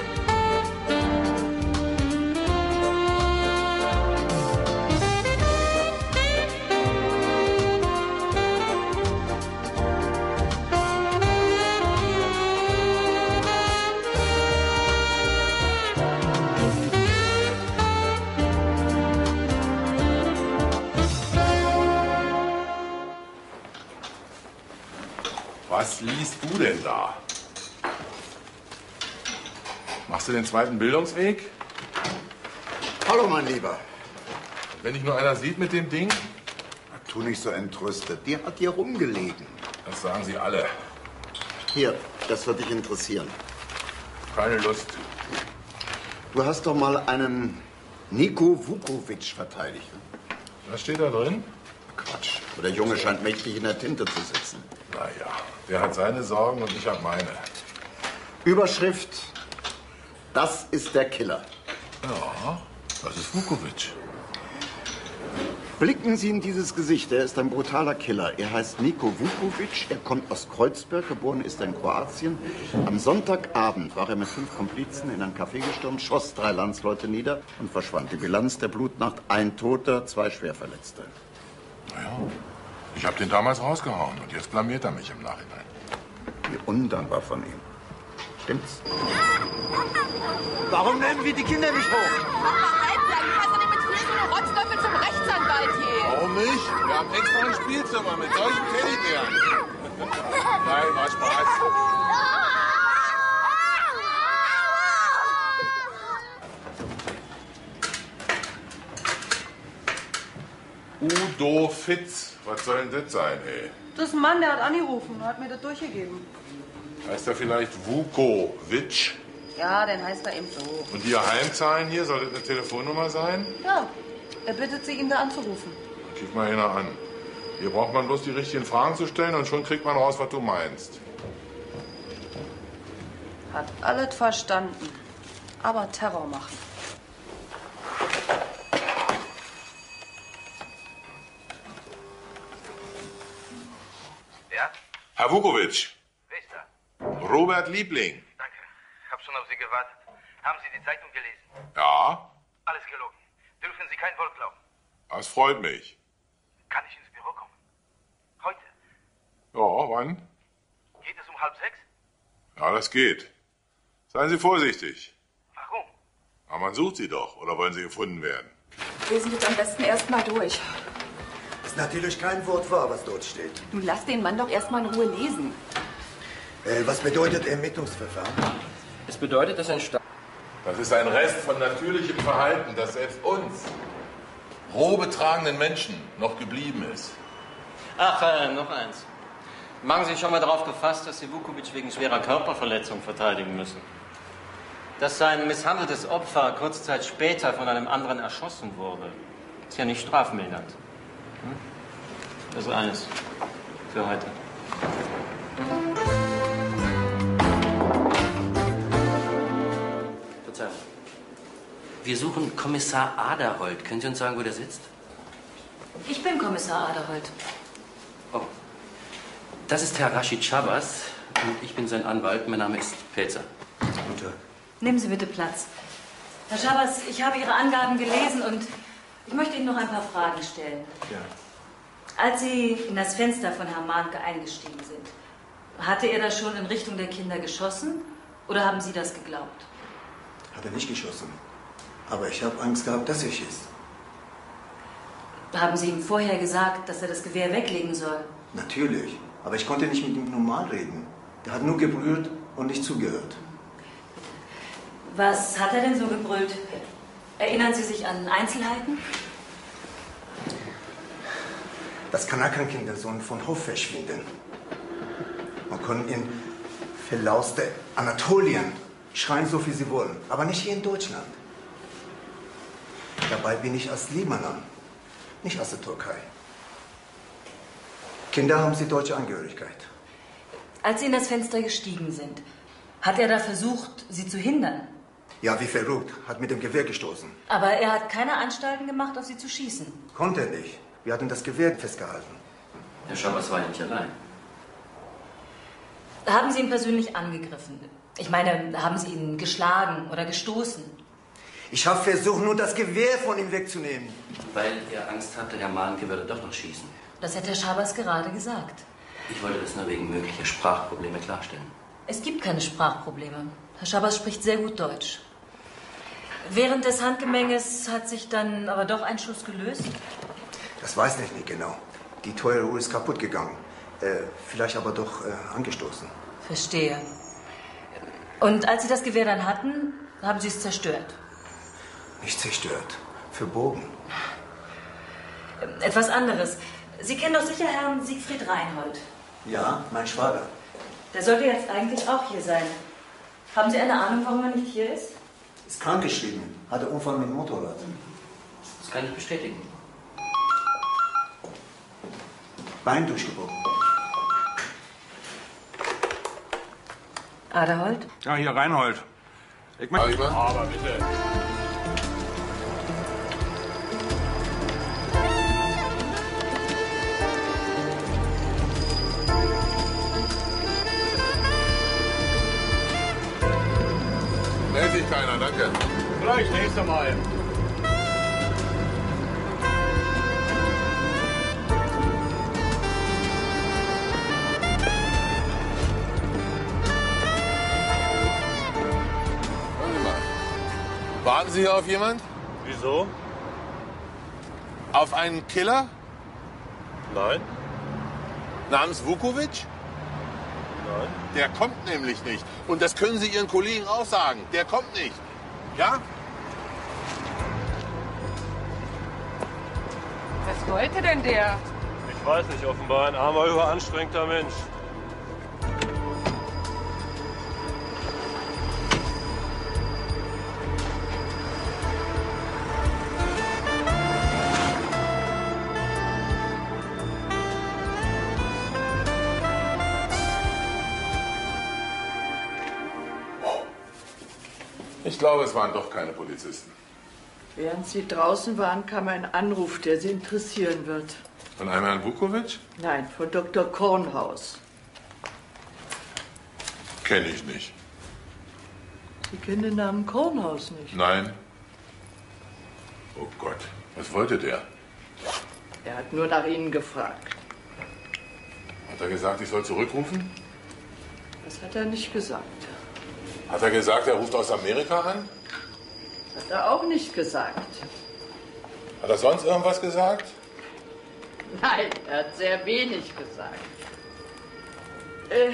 Machst du den zweiten Bildungsweg? Hallo, mein Lieber. Wenn dich nur einer sieht mit dem Ding? Tu nicht so entrüstet. Die hat hier rumgelegen. Das sagen sie alle. Hier, das wird dich interessieren. Keine Lust. Du hast doch mal einen Niko Vukovic verteidigt. ne? Was steht da drin? Quatsch. Der Junge scheint mächtig in der Tinte zu sitzen. Naja, der hat seine Sorgen und ich habe meine. Überschrift: Das ist der Killer. Ja, das ist Vukovic. Blicken Sie in dieses Gesicht. Er ist ein brutaler Killer. Er heißt Niko Vukovic. Er kommt aus Kreuzberg. Geboren ist er in Kroatien. Am Sonntagabend war er mit fünf Komplizen in ein Café gestürmt, schoss drei Landsleute nieder und verschwand. Die Bilanz der Blutnacht: ein Toter, zwei Schwerverletzte. Naja, ich habe den damals rausgehauen und jetzt blamiert er mich im Nachhinein. Wie undankbar von ihm. Stimmt's? Warum nehmen wir die Kinder nicht hoch? Rotzlöffel zum Rechtsanwalt hier. Warum nicht? Wir haben extra ein Spielzimmer mit solchen Teddybären. Nein, war Spaß. Udo Fitz. Was soll denn das sein, ey? Das ist ein Mann, der hat angerufen und hat mir das durchgegeben. Heißt er vielleicht Vukovic? Ja, den heißt er eben so. Und die Heimzahlen hier, soll das eine Telefonnummer sein? Ja, er bittet sie, ihn da anzurufen. Gib mal einer an. Hier braucht man bloß die richtigen Fragen zu stellen und schon kriegt man raus, was du meinst. Hat alles verstanden. Aber Terror machen. Ja? Herr Vukovic? Robert Liebling. Danke. Hab schon auf Sie gewartet. Haben Sie die Zeitung gelesen? Ja, Alles gelogen. Dürfen Sie kein Wort glauben. das freut mich. Kann ich ins Büro kommen? Heute? Ja, wann? Geht es um halb sechs? Ja, das geht. Seien Sie vorsichtig. Warum? Aber man sucht Sie doch. Oder wollen Sie gefunden werden? Lesen Sie es am besten erst mal durch. Ist natürlich kein Wort wahr, was dort steht. Du lass den Mann doch erst mal in Ruhe lesen. Äh, was bedeutet Ermittlungsverfahren? Es bedeutet, dass ein Staat. Das ist ein Rest von natürlichem Verhalten, das selbst uns, roh betragenden Menschen, noch geblieben ist. Ach, äh, noch eins. Machen Sie sich schon mal darauf gefasst, dass Sie Vukovic wegen schwerer Körperverletzung verteidigen müssen. Dass sein misshandeltes Opfer kurze Zeit später von einem anderen erschossen wurde, ist ja nicht strafmildernd. Hm? Das ist alles für heute. Verzeihung. Wir suchen Kommissar Aderholt. Können Sie uns sagen, wo der sitzt? Ich bin Kommissar Aderholt. Oh. Das ist Herr Rashid Shabazz und ich bin sein Anwalt. Mein Name ist Pelzer. Guten Nehmen Sie bitte Platz. Herr Schabas, ich habe Ihre Angaben gelesen und ich möchte Ihnen noch ein paar Fragen stellen. Ja. Als Sie in das Fenster von Herrn Mahnke eingestiegen sind, hatte er da schon in Richtung der Kinder geschossen oder haben Sie das geglaubt? Hat er nicht geschossen. Aber ich habe Angst gehabt, dass er schießt. Haben Sie ihm vorher gesagt, dass er das Gewehr weglegen soll? Natürlich. Aber ich konnte nicht mit ihm normal reden. Der hat nur gebrüllt und nicht zugehört. Was hat er denn so gebrüllt? Erinnern Sie sich an Einzelheiten? Das Kanakenkind, der Sohn von Hof verschwinden. Man kann in verlauste Anatolien schreien, so viel sie wollen. Aber nicht hier in Deutschland. Dabei bin ich aus Libanon, nicht aus der Türkei. Kinder haben sie deutsche Angehörigkeit. Als Sie in das Fenster gestiegen sind, hat er da versucht, Sie zu hindern. Ja, wie verrückt, hat mit dem Gewehr gestoßen. Aber er hat keine Anstalten gemacht, auf Sie zu schießen. Konnte er nicht. Wir hatten das Gewehr festgehalten. Herr Schabers war ja nicht allein. Haben Sie ihn persönlich angegriffen? Ich meine, haben Sie ihn geschlagen oder gestoßen? Ich habe versucht, nur das Gewehr von ihm wegzunehmen. Weil er Angst hatte, Herr Mahnke würde doch noch schießen. Das hat Herr Schabers gerade gesagt. Ich wollte das nur wegen möglicher Sprachprobleme klarstellen. Es gibt keine Sprachprobleme. Herr Schabers spricht sehr gut Deutsch. Während des Handgemenges hat sich dann aber doch ein Schuss gelöst. Das weiß ich nicht genau. Die teure Uhr ist kaputt gegangen. Äh, vielleicht aber doch äh, angestoßen. Verstehe. Und als Sie das Gewehr dann hatten, haben Sie es zerstört. Nicht zerstört. Verbogen. Etwas anderes. Sie kennen doch sicher Herrn Siegfried Reinhold. Ja, mein Schwager. Der sollte jetzt eigentlich auch hier sein. Haben Sie eine Ahnung, warum er nicht hier ist? Ist krankgeschrieben. Hatte Unfall mit dem Motorrad. Das kann ich bestätigen. Bein durchgebrochen. Aderhold? Ja, hier Reinhold. Ich mein, aber bitte. Meldet sich keiner, danke. Vielleicht nächstes Mal. Hier auf jemand? Wieso? Auf einen Killer Nein. namens Vukovic? Nein. Der kommt nämlich nicht. Und das können Sie Ihren Kollegen auch sagen. Der kommt nicht. Ja? Was wollte denn der? Ich weiß nicht, offenbar ein armer, überanstrengter Mensch. Ich glaube, es waren doch keine Polizisten. Während Sie draußen waren, kam ein Anruf, der Sie interessieren wird. Von einem Herrn Vukovic? Nein, von Dr. Kornhaus. Kenne ich nicht. Sie kennen den Namen Kornhaus nicht. Nein. Oh Gott, was wollte der? Er hat nur nach Ihnen gefragt. Hat er gesagt, ich soll zurückrufen? Das hat er nicht gesagt. Hat er gesagt, er ruft aus Amerika an? Hat er auch nicht gesagt. Hat er sonst irgendwas gesagt? Nein, er hat sehr wenig gesagt. Äh,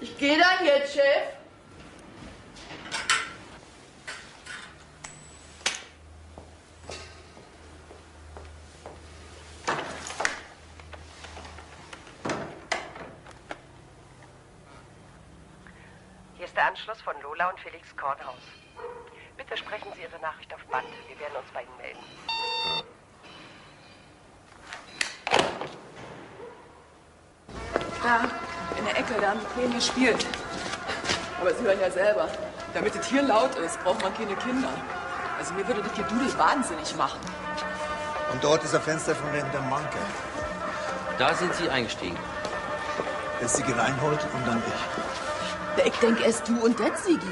ich gehe dann jetzt, Chef. Anschluss von Lola und Felix Kornhaus. Bitte sprechen Sie Ihre Nachricht auf Band. Wir werden uns bei Ihnen melden. Da, in der Ecke, da haben die Kleinen gespielt. Aber Sie hören ja selber, damit es hier laut ist, braucht man keine Kinder. Also mir würde das Gedudel wahnsinnig machen. Und dort ist das Fenster von der Manke. Da sind Sie eingestiegen. Erst Sigi Reinhold und dann ich. Ich denke, erst du und dann Sigi.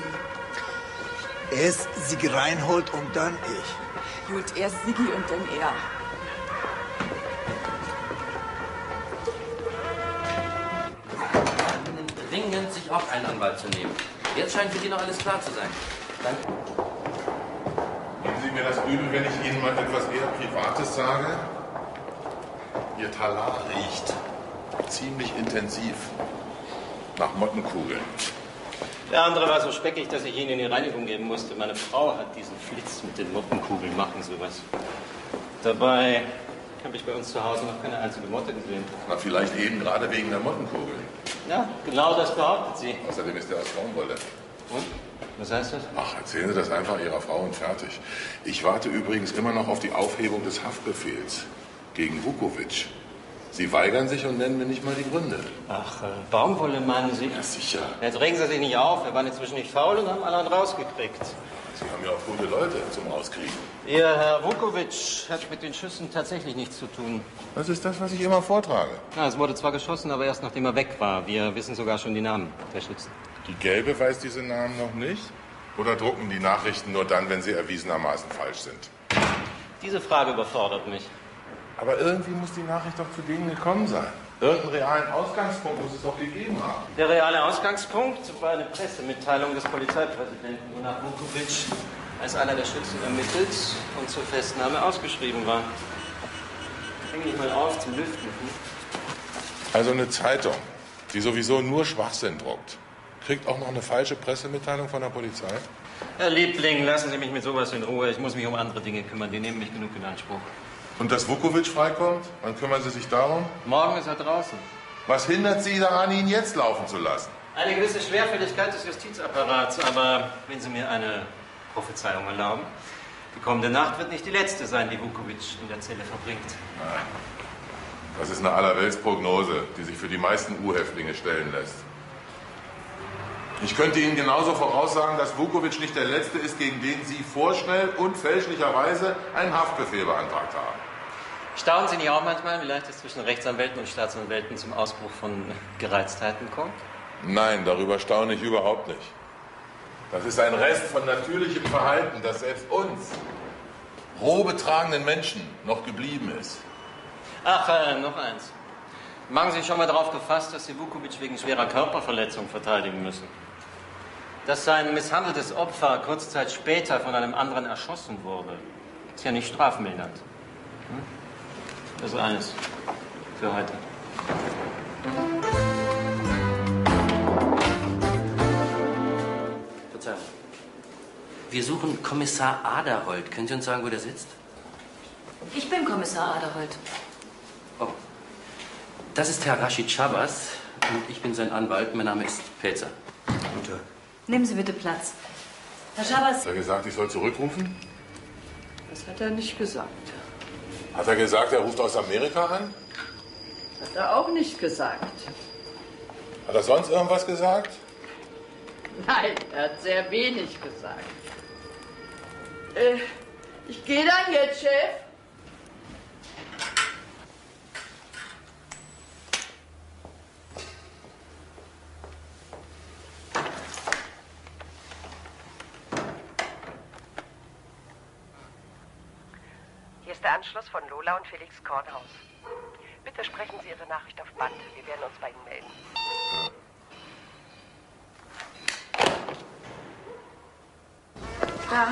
Erst Sigi Reinhold und dann ich. Gut, erst Sigi und dann er. Dringend, sich auch einen Anwalt zu nehmen. Jetzt scheint für Sie noch alles klar zu sein. Danke. Nehmen Sie mir das übel, wenn ich Ihnen mal etwas eher Privates sage? Ihr Talar riecht ziemlich intensiv nach Mottenkugeln. Der andere war so speckig, dass ich ihn in die Reinigung geben musste. Meine Frau hat diesen Flitz mit den Mottenkugeln machen, sowas. Dabei habe ich bei uns zu Hause noch keine einzige Motte gesehen. Na, vielleicht eben gerade wegen der Mottenkugeln. Ja, genau das behauptet sie. Außerdem ist er aus Baumwolle. Und? Was heißt das? Ach, erzählen Sie das einfach Ihrer Frau und fertig. Ich warte übrigens immer noch auf die Aufhebung des Haftbefehls gegen Vukovic. Sie weigern sich und nennen mir nicht mal die Gründe. Ach, äh, Baumwolle meinen Sie? Ja, sicher. Jetzt regen Sie sich nicht auf. Wir waren inzwischen nicht faul und haben alle rausgekriegt. Sie haben ja auch gute Leute zum Auskriegen. Ihr Herr Vukovic hat mit den Schüssen tatsächlich nichts zu tun. Das ist das, was ich immer vortrage. Na, es wurde zwar geschossen, aber erst nachdem er weg war. Wir wissen sogar schon die Namen der Schützen. Die Gelbe weiß diese Namen noch nicht? Oder drucken die Nachrichten nur dann, wenn sie erwiesenermaßen falsch sind? Diese Frage überfordert mich. Aber irgendwie muss die Nachricht doch zu denen gekommen sein. Irgendeinen realen Ausgangspunkt muss es doch gegeben haben. Der reale Ausgangspunkt war eine Pressemitteilung des Polizeipräsidenten, wonach Vukovic als einer der Schützen ermittelt und zur Festnahme ausgeschrieben war. Häng dich mal auf zum Lüften. Also eine Zeitung, die sowieso nur Schwachsinn druckt, kriegt auch noch eine falsche Pressemitteilung von der Polizei? Herr Liebling, lassen Sie mich mit sowas in Ruhe. Ich muss mich um andere Dinge kümmern. Die nehmen mich genug in Anspruch. Und dass Vukovic freikommt? Wann kümmern Sie sich darum? Morgen ist er draußen. Was hindert Sie daran, ihn jetzt laufen zu lassen? Eine gewisse Schwerfälligkeit des Justizapparats, aber wenn Sie mir eine Prophezeiung erlauben, die kommende Nacht wird nicht die letzte sein, die Vukovic in der Zelle verbringt. Nein. Das ist eine Allerweltsprognose, die sich für die meisten U-Häftlinge stellen lässt. Ich könnte Ihnen genauso voraussagen, dass Vukovic nicht der Letzte ist, gegen den Sie vorschnell und fälschlicherweise einen Haftbefehl beantragt haben. Staunen Sie nicht auch manchmal, wie leicht es zwischen Rechtsanwälten und Staatsanwälten zum Ausbruch von Gereiztheiten kommt? Nein, darüber staune ich überhaupt nicht. Das ist ein Rest von natürlichem Verhalten, das selbst uns, roh betragenen Menschen, noch geblieben ist. Ach, äh, noch eins. Machen Sie sich schon mal darauf gefasst, dass Sie Vukovic wegen schwerer Körperverletzung verteidigen müssen. Dass sein misshandeltes Opfer kurze Zeit später von einem anderen erschossen wurde, ist ja nicht strafmildernd. Hm? Das ist alles für heute. Verzeihung. Wir suchen Kommissar Aderholt. Können Sie uns sagen, wo der sitzt? Ich bin Kommissar Aderholt. Oh. Das ist Herr Rashid Shabazz und ich bin sein Anwalt. Mein Name ist Pelzer. Gute. Nehmen Sie bitte Platz. Herr Schabas, Hat er gesagt, ich soll zurückrufen? Das hat er nicht gesagt. Hat er gesagt, er ruft aus Amerika an? Hat er auch nicht gesagt. Hat er sonst irgendwas gesagt? Nein, er hat sehr wenig gesagt. Äh, ich gehe dann jetzt, Chef. Anschluss von Lola und Felix Kornhaus. Bitte sprechen Sie Ihre Nachricht auf Band. Wir werden uns bei Ihnen melden. Da,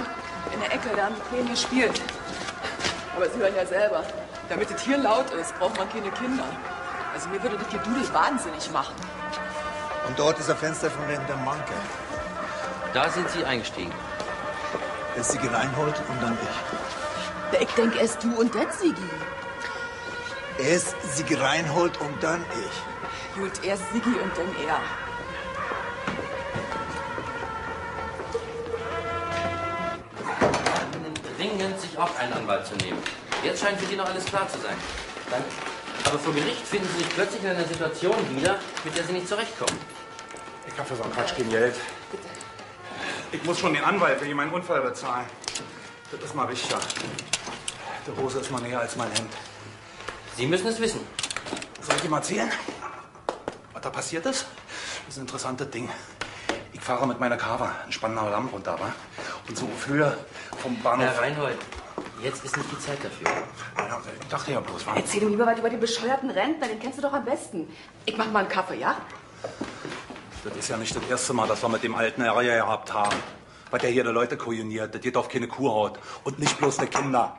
in der Ecke, da haben die Kleinen gespielt. Aber Sie hören ja selber, damit es hier laut ist, braucht man keine Kinder. Also mir würde das Gedudel wahnsinnig machen. Und dort ist das Fenster von der Manke. Da sind Sie eingestiegen. Erst Sigi Reinhold und dann ich. Ich denke, erst du und das, Sigi. Erst Sigi Reinhold und dann ich. Gut, erst Sigi und dann er. dringend, sich auch einen Anwalt zu nehmen. Jetzt scheint für Sie noch alles klar zu sein. Danke. Aber vor Gericht finden Sie sich plötzlich in einer Situation wieder, mit der Sie nicht zurechtkommen. Ich habe für so einen Quatsch kein Geld. Ich muss schon den Anwalt wegen meinen Unfall bezahlen. Das ist mal wichtiger. Die Hose ist mal näher als mein Hemd. Sie müssen es wissen. Soll ich ihm erzählen, was da passiert ist? Das ist ein interessantes Ding. Ich fahre mit meiner Carver einen Spandauer Damm runter, wa? Und so auf Höhe vom Bahnhof... Herr Reinhold, jetzt ist nicht die Zeit dafür. Ja, Ich dachte ja bloß, wa? Erzähl ihm lieber was über den bescheuerten Rentner, den kennst du doch am besten. Ich mach mal einen Kaffee, ja? Das ist ja nicht das erste Mal, dass wir mit dem alten Ärger gehabt haben. Was der hier der Leute kujoniert, das geht auf keine Kuhhaut. Und nicht bloß der Kinder.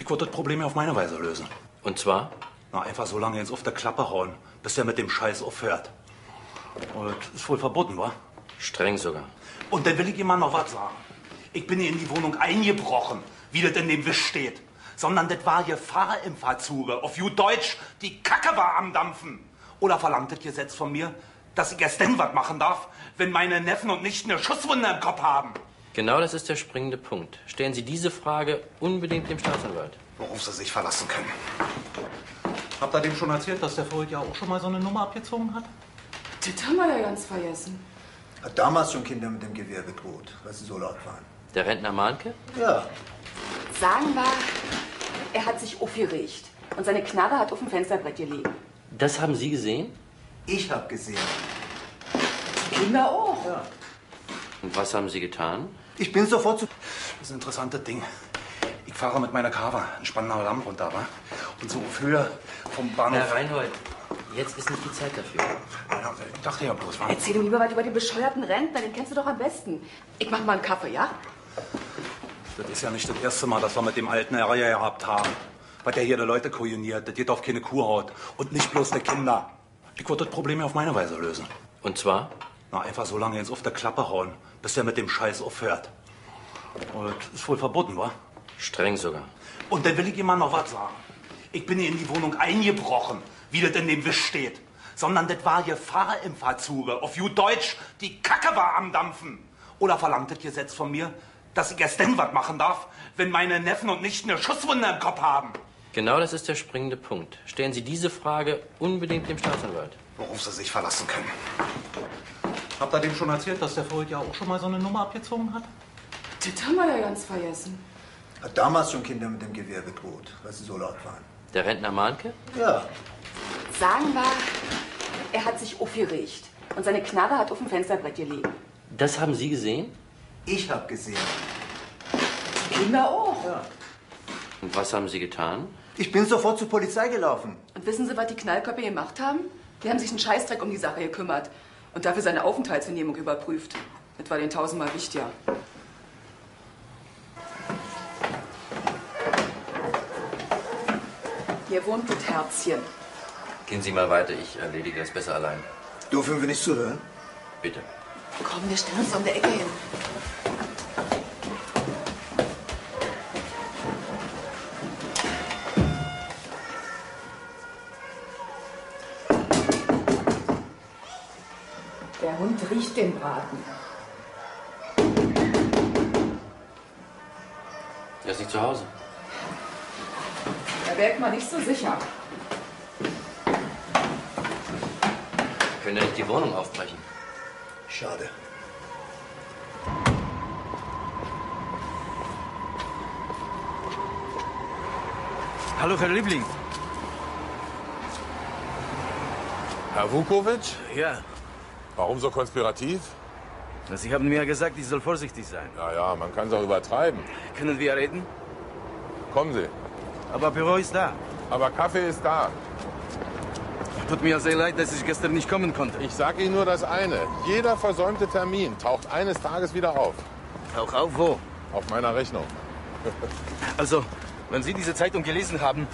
Ich würde das Problem ja auf meine Weise lösen. Und zwar? Na, einfach so lange ins auf der Klappe hauen, bis er mit dem Scheiß aufhört. Und das ist wohl verboten, wa? Streng sogar. Und dann will ich Ihnen mal noch was sagen. Ich bin hier in die Wohnung eingebrochen, wie das in dem Wisch steht. Sondern das war Gefahr im Verzuge. Auf gut Deutsch, die Kacke war am Dampfen. Oder verlangt das Gesetz von mir, dass ich erst dann was machen darf, wenn meine Neffen und Nichten eine Schusswunde im Kopf haben? Genau das ist der springende Punkt. Stellen Sie diese Frage unbedingt dem Staatsanwalt. Worauf Sie sich verlassen können. Habt ihr dem schon erzählt, dass der vorher ja auch schon mal so eine Nummer abgezogen hat? Das haben wir ja ganz vergessen. Hat damals schon Kinder mit dem Gewehr bedroht, weil sie so laut waren. Der Rentner Mahnke? Ja. Sagen wir, er hat sich aufgeregt und seine Knarre hat auf dem Fensterbrett gelegen. Das haben Sie gesehen? Ich hab gesehen. Die Kinder auch. Ja. Und was haben Sie getan? Ich bin sofort zu... Das ist ein interessantes Ding. Ich fahre mit meiner Carver einen Spandauer Damm runter, wa? Und so auf Höhe vom Bahnhof... Herr Reinhold, jetzt ist nicht die Zeit dafür. Ja, ich dachte ja bloß, wa? Erzähl ihm lieber was über den bescheuerten Rentner, den kennst du doch am besten. Ich mach mal einen Kaffee, ja? Das ist ja nicht das erste Mal, dass wir mit dem alten Herr gehabt haben. Weil der hier die Leute kujoniert, das geht auf keine Kuhhaut. Und nicht bloß der Kinder. Ich wollte das Problem ja auf meine Weise lösen. Und zwar? Na, einfach so lange ins auf der Klappe hauen, bis er mit dem Scheiß aufhört. Und das ist wohl verboten, wa? Streng sogar. Und dann will ich Ihnen mal noch was sagen. Ich bin hier in die Wohnung eingebrochen, wie das in dem Wisch steht. Sondern das war Gefahr im Verzuge. Auf gut Deutsch, die Kacke war am Dampfen. Oder verlangt das Gesetz von mir, dass ich erst dann was machen darf, wenn meine Neffen und Nichten eine Schusswunde im Kopf haben? Genau das ist der springende Punkt. Stellen Sie diese Frage unbedingt dem Staatsanwalt. Worauf Sie sich verlassen können. Habt ihr dem schon erzählt, dass der vorher ja auch schon mal so eine Nummer abgezogen hat? Das haben wir ja ganz vergessen. Hat damals schon Kinder mit dem Gewehr bedroht, weil sie so laut waren. Der Rentner Mahnke? Ja. Sagen wir, er hat sich aufgeregt und seine Knarre hat auf dem Fensterbrett gelegen. Das haben Sie gesehen? Ich hab gesehen. Die Kinder auch. Ja. Und was haben Sie getan? Ich bin sofort zur Polizei gelaufen. Und wissen Sie, was die Knallköpfe gemacht haben? Die haben sich einen Scheißdreck um die Sache gekümmert und dafür seine Aufenthaltsvernehmung überprüft. Das war denen tausendmal wichtiger. Hier wohnt das Herzchen. Gehen Sie mal weiter, ich erledige das besser allein. Dürfen wir nicht zuhören? Bitte. Komm, wir stellen uns um der Ecke hin. Den Braten. Er ist nicht zu Hause. Da wäre ich mal nicht so sicher. Wir können ja nicht die Wohnung aufbrechen. Schade. Hallo, Herr Liebling. Herr Vukovic? Ja. Warum so konspirativ? Sie haben mir ja gesagt, ich soll vorsichtig sein. Ja, ja, man kann es auch übertreiben. Können wir reden? Kommen Sie. Aber Büro ist da. Aber Kaffee ist da. Tut mir sehr leid, dass ich gestern nicht kommen konnte. Ich sage Ihnen nur das eine. Jeder versäumte Termin taucht eines Tages wieder auf. Auch auf wo? Auf meiner Rechnung. Also, wenn Sie diese Zeitung gelesen haben,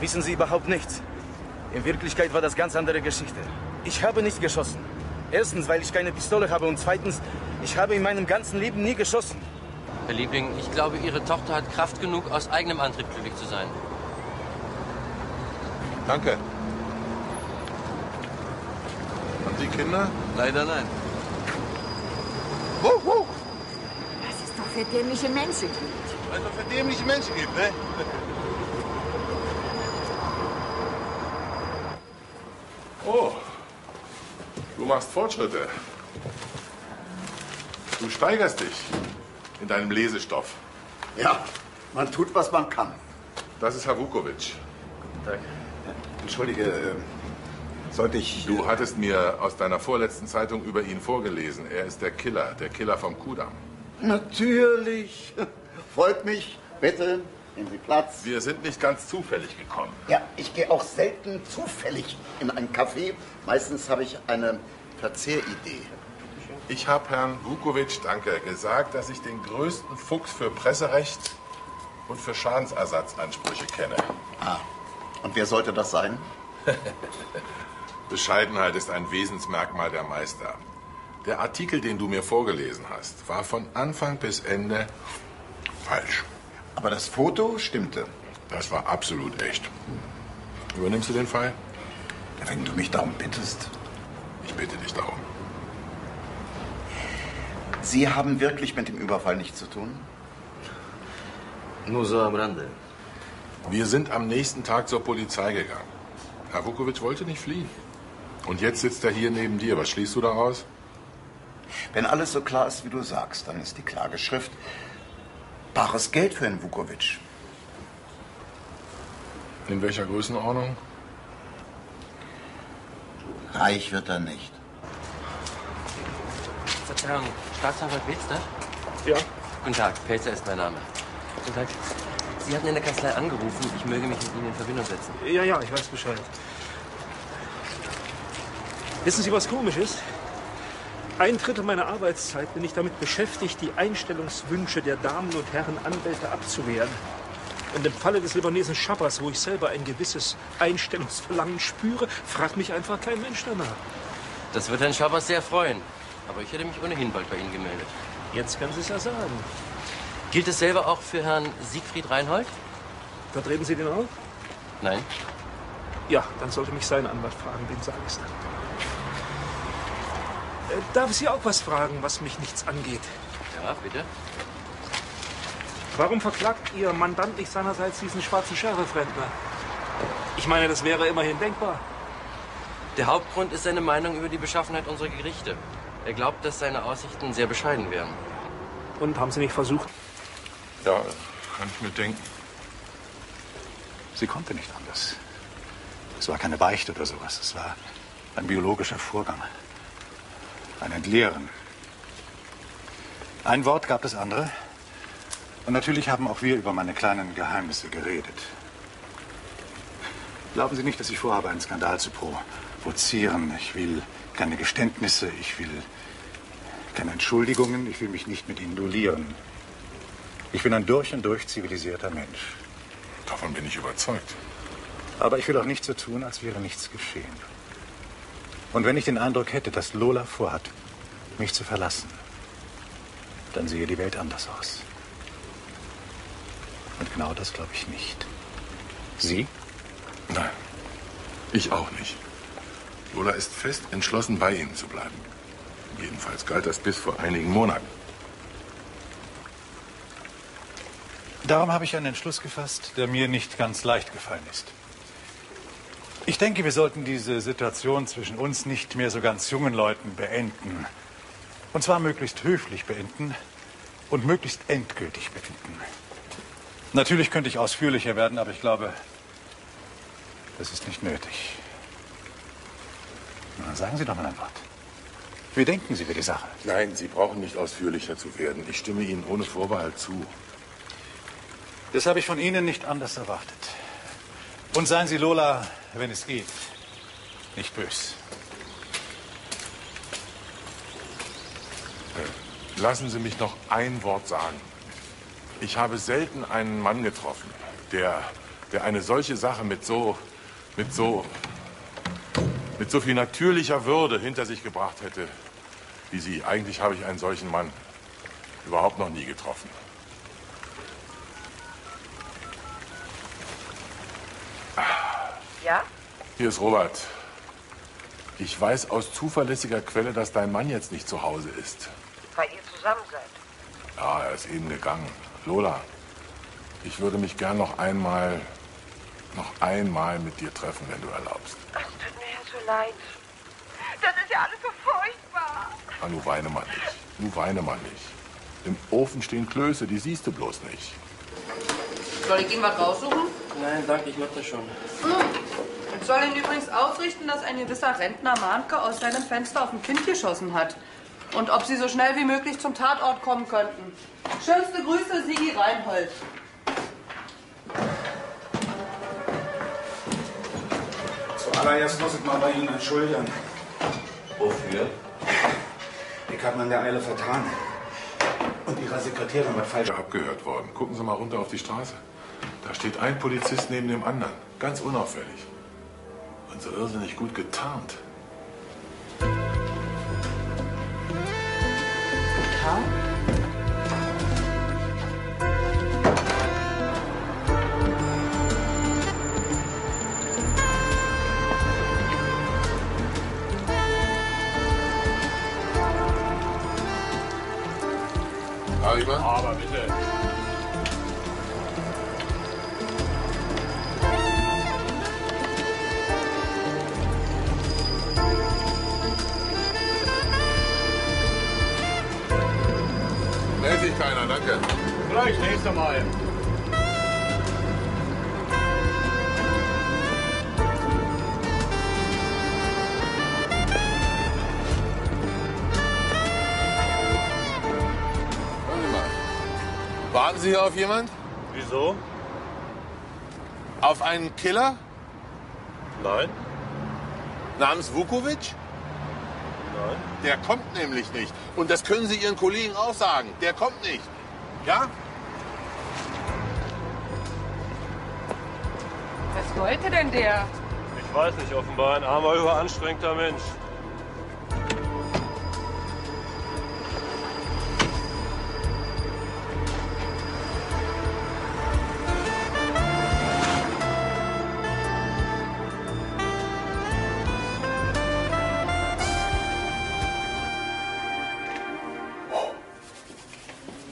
wissen Sie überhaupt nichts. In Wirklichkeit war das ganz andere Geschichte. Ich habe nicht geschossen. Erstens, weil ich keine Pistole habe und zweitens, ich habe in meinem ganzen Leben nie geschossen. Herr Liebling, ich glaube, Ihre Tochter hat Kraft genug, aus eigenem Antrieb glücklich zu sein. Danke. Haben Sie Kinder? Leider nein. Wuh, wuh. Was es doch für dämliche Menschen gibt. Was es für dämliche Menschen gibt, ne? Oh, du machst Fortschritte. Du steigerst dich in deinem Lesestoff. Ja, man tut, was man kann. Das ist Herr Vukovic. Guten Tag. Entschuldige, äh, sollte ich... Du hattest mir aus deiner vorletzten Zeitung über ihn vorgelesen. Er ist der Killer, der Killer vom Kudamm. Natürlich. Freut mich. Bitte, nehmen Sie Platz. Wir sind nicht ganz zufällig gekommen. Ja, ich gehe auch selten zufällig in ein Café. Meistens habe ich eine Verzehridee. Ich habe Herrn Vukovic, danke, gesagt, dass ich den größten Fuchs für Presserecht und für Schadensersatzansprüche kenne. Ah. Und wer sollte das sein? Bescheidenheit ist ein Wesensmerkmal der Meister. Der Artikel, den du mir vorgelesen hast, war von Anfang bis Ende falsch. Aber das Foto stimmte. Das war absolut echt. Übernimmst du den Fall? Wenn du mich darum bittest. Ich bitte dich darum. Sie haben wirklich mit dem Überfall nichts zu tun? Nur so am Rande. Wir sind am nächsten Tag zur Polizei gegangen. Herr Vukovic wollte nicht fliehen. Und jetzt sitzt er hier neben dir. Was schließt du daraus? Wenn alles so klar ist, wie du sagst, dann ist die Klageschrift bares Geld für Herrn Vukovic. In welcher Größenordnung? Reich wird er nicht. Verzeihung, Staatsanwalt Wilster? Ja. Guten Tag, Pelzer ist mein Name. Guten Tag. Sie hatten in der Kanzlei angerufen, ich möge mich mit Ihnen in Verbindung setzen. Ja, ja, ich weiß Bescheid. Wissen Sie, was komisch ist? Ein Drittel meiner Arbeitszeit bin ich damit beschäftigt, die Einstellungswünsche der Damen und Herren Anwälte abzuwehren. Und im Falle des Libanesen Schabbas, wo ich selber ein gewisses Einstellungsverlangen spüre, fragt mich einfach kein Mensch danach. Das wird Herrn Schabas sehr freuen. Aber ich hätte mich ohnehin bald bei Ihnen gemeldet. Jetzt können Sie es ja sagen. Gilt es selber auch für Herrn Siegfried Reinhold? Vertreten Sie den auch? Nein. Ja, dann sollte mich sein Anwalt fragen, dem sage ich es dann. Äh, Darf ich Sie auch was fragen, was mich nichts angeht? Ja, bitte. Warum verklagt Ihr Mandant nicht seinerseits diesen schwarzen Sheriff-Rentner? Ich meine, das wäre immerhin denkbar. Der Hauptgrund ist seine Meinung über die Beschaffenheit unserer Gerichte. Er glaubt, dass seine Aussichten sehr bescheiden wären. Und haben Sie nicht versucht? Ja, kann ich mir denken. Sie konnte nicht anders. Es war keine Beichte oder sowas. Es war ein biologischer Vorgang. Ein Entleeren. Ein Wort gab das andere. Und natürlich haben auch wir über meine kleinen Geheimnisse geredet. Glauben Sie nicht, dass ich vorhabe, einen Skandal zu provozieren. Ich will keine Geständnisse, ich will keine Entschuldigungen, ich will mich nicht mit Ihnen duellieren. Ich bin ein durch und durch zivilisierter Mensch. Davon bin ich überzeugt. Aber ich will auch nicht so tun, als wäre nichts geschehen. Und wenn ich den Eindruck hätte, dass Lola vorhat, mich zu verlassen, dann sehe die Welt anders aus. Und genau das glaube ich nicht. Sie? Nein, ich auch nicht. Lola ist fest entschlossen, bei Ihnen zu bleiben. Jedenfalls galt das bis vor einigen Monaten. Darum habe ich einen Entschluss gefasst, der mir nicht ganz leicht gefallen ist. Ich denke, wir sollten diese Situation zwischen uns nicht mehr so ganz jungen Leuten beenden. Und zwar möglichst höflich beenden und möglichst endgültig beenden. Natürlich könnte ich ausführlicher werden, aber ich glaube, das ist nicht nötig. Na, sagen Sie doch mal ein Wort. Wie denken Sie über die Sache? Nein, Sie brauchen nicht ausführlicher zu werden. Ich stimme Ihnen ohne Vorbehalt zu. Das habe ich von Ihnen nicht anders erwartet. Und seien Sie Lola, wenn es geht, nicht bös. Lassen Sie mich noch ein Wort sagen. Ich habe selten einen Mann getroffen, der, der eine solche Sache mit so, mit so, mit so viel natürlicher Würde hinter sich gebracht hätte wie Sie. Eigentlich habe ich einen solchen Mann überhaupt noch nie getroffen. Ja? Hier ist Robert. Ich weiß aus zuverlässiger Quelle, dass dein Mann jetzt nicht zu Hause ist. Weil ihr zusammen seid. Ja, er ist eben gegangen. Lola, ich würde mich gern noch einmal, noch einmal mit dir treffen, wenn du erlaubst. Ach, es tut mir ja so leid. Das ist ja alles so furchtbar. Ah, nu weine mal nicht. Nu weine mal nicht. Im Ofen stehen Klöße, die siehst du bloß nicht. Soll ich ihm was raussuchen? Nein, danke, ich mach das schon. Ich soll ihn übrigens ausrichten, dass ein gewisser Rentner Mahnke aus seinem Fenster auf ein Kind geschossen hat. Und ob sie so schnell wie möglich zum Tatort kommen könnten. Schönste Grüße, Sigi Reinhold. Zuallererst muss ich mal bei Ihnen entschuldigen. Wofür? Ich habe mir in der Eile vertan. Und Ihrer Sekretärin was falsch Abgehört worden. Gucken Sie mal runter auf die Straße. Da steht ein Polizist neben dem anderen. Ganz unauffällig. Und so irrsinnig gut getarnt. Hariman? Aber bitte. Meldet Vielleicht nächstes Mal. Warten Sie hier auf jemand? Wieso? Auf einen Killer? Nein. Namens Vukovic? Nein. Der kommt nämlich nicht. Und das können Sie Ihren Kollegen auch sagen. Der kommt nicht. Ja? Was wollte denn der? Ich weiß nicht, offenbar ein armer, überanstrengter Mensch.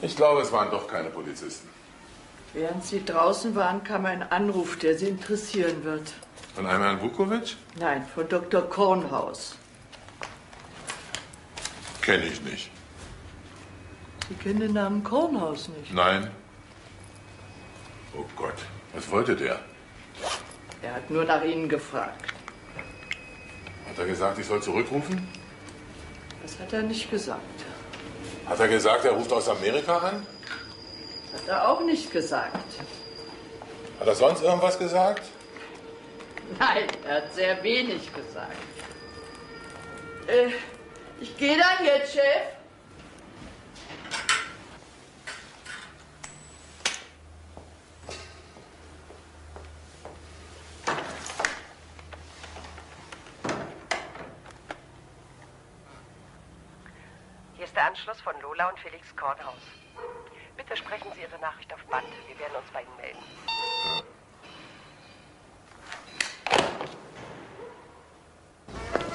Ich glaube, es waren doch keine Polizisten. Während Sie draußen waren, kam ein Anruf, der Sie interessieren wird. Von einem Herrn Vukovic? Nein, von Dr. Kornhaus. Kenne ich nicht. Sie kennen den Namen Kornhaus nicht. Nein. Oh Gott, was wollte der? Er hat nur nach Ihnen gefragt. Hat er gesagt, ich soll zurückrufen? Das hat er nicht gesagt. Hat er gesagt, er ruft aus Amerika an? Hat er auch nicht gesagt. Hat er sonst irgendwas gesagt? Nein, er hat sehr wenig gesagt. Äh, ich gehe dann jetzt, Chef. Hier ist der Anschluss von Lola und Felix Kornhaus. Bitte sprechen Sie Ihre Nachricht auf Band. Wir werden uns bei Ihnen melden.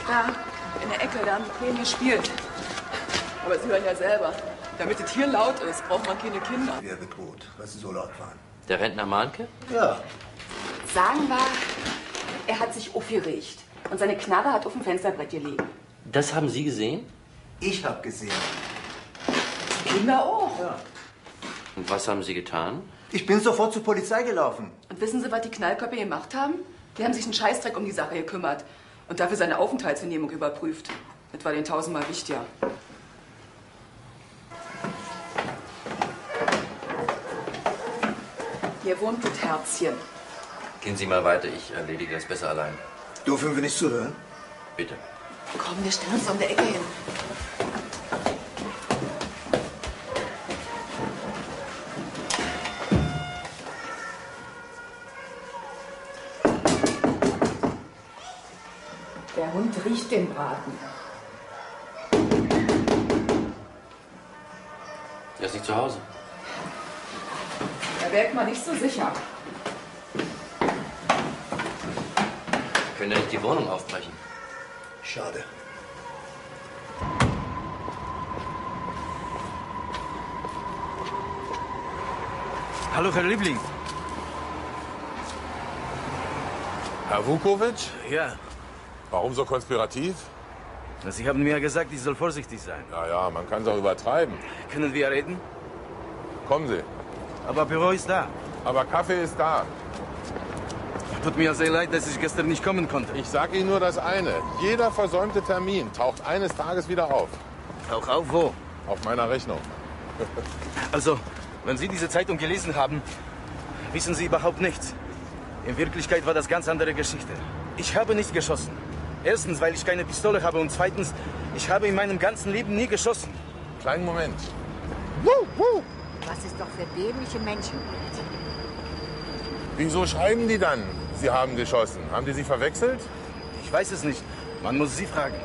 Da, in der Ecke, da haben die Kleinen gespielt. Aber Sie hören ja selber. Damit es hier laut ist, braucht man keine Kinder. Wer bedroht, weil sie so laut waren? Der Rentner Mahnke? Ja. Sagen wir, er hat sich aufgeregt. Und seine Knarre hat auf dem Fensterbrett gelegen. Das haben Sie gesehen? Ich hab gesehen. Die Kinder auch. Ja. Und was haben Sie getan? Ich bin sofort zur Polizei gelaufen. Und wissen Sie, was die Knallköpfe gemacht haben? Die haben sich einen Scheißdreck um die Sache gekümmert. Und dafür seine Aufenthaltsvernehmung überprüft. Das war denen tausendmal wichtiger. Hier wohnt das Herzchen. Gehen Sie mal weiter, ich erledige das besser allein. Dürfen wir nicht zuhören? Bitte. Komm, wir stellen uns um der Ecke hin. Den Braten. Er ist nicht zu Hause. Da wäre ich mal nicht so sicher. Können ja nicht die Wohnung aufbrechen. Schade. Hallo, Herr Liebling. Herr Vukovic? Ja. Warum so konspirativ? Sie haben mir ja gesagt, ich soll vorsichtig sein. Ja, ja, man kann es auch übertreiben. Können wir reden? Kommen Sie. Aber Büro ist da. Aber Kaffee ist da. Tut mir sehr leid, dass ich gestern nicht kommen konnte. Ich sage Ihnen nur das eine. Jeder versäumte Termin taucht eines Tages wieder auf. Auch auf wo? Auf meiner Rechnung. Also, wenn Sie diese Zeitung gelesen haben, wissen Sie überhaupt nichts. In Wirklichkeit war das ganz andere Geschichte. Ich habe nicht geschossen. Erstens, weil ich keine Pistole habe und zweitens, ich habe in meinem ganzen Leben nie geschossen. Kleinen Moment. Was es doch für dämliche Menschen. Wieso schreiben die dann, sie haben geschossen? Haben die sie verwechselt? Ich weiß es nicht. Man muss sie fragen.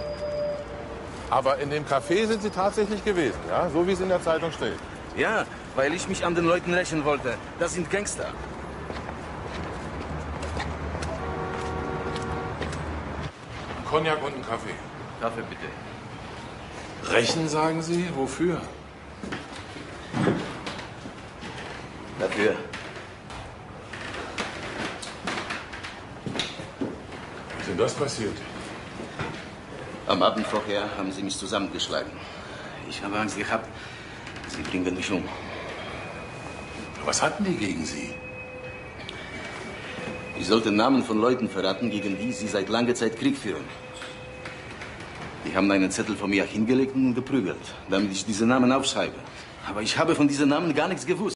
Aber in dem Café sind sie tatsächlich gewesen, ja? So wie es in der Zeitung steht. Ja, weil ich mich an den Leuten rächen wollte. Das sind Gangster. Cognac und einen Kaffee. Kaffee bitte. Rächen, sagen Sie? Wofür? Dafür. Wie ist denn das passiert? Am Abend vorher haben sie mich zusammengeschlagen. Ich habe Angst gehabt, sie bringen mich um. Was hatten die gegen Sie? Ich sollte Namen von Leuten verraten, gegen die sie seit langer Zeit Krieg führen. Die haben einen Zettel von mir hingelegt und geprügelt, damit ich diese Namen aufschreibe. Aber ich habe von diesen Namen gar nichts gewusst.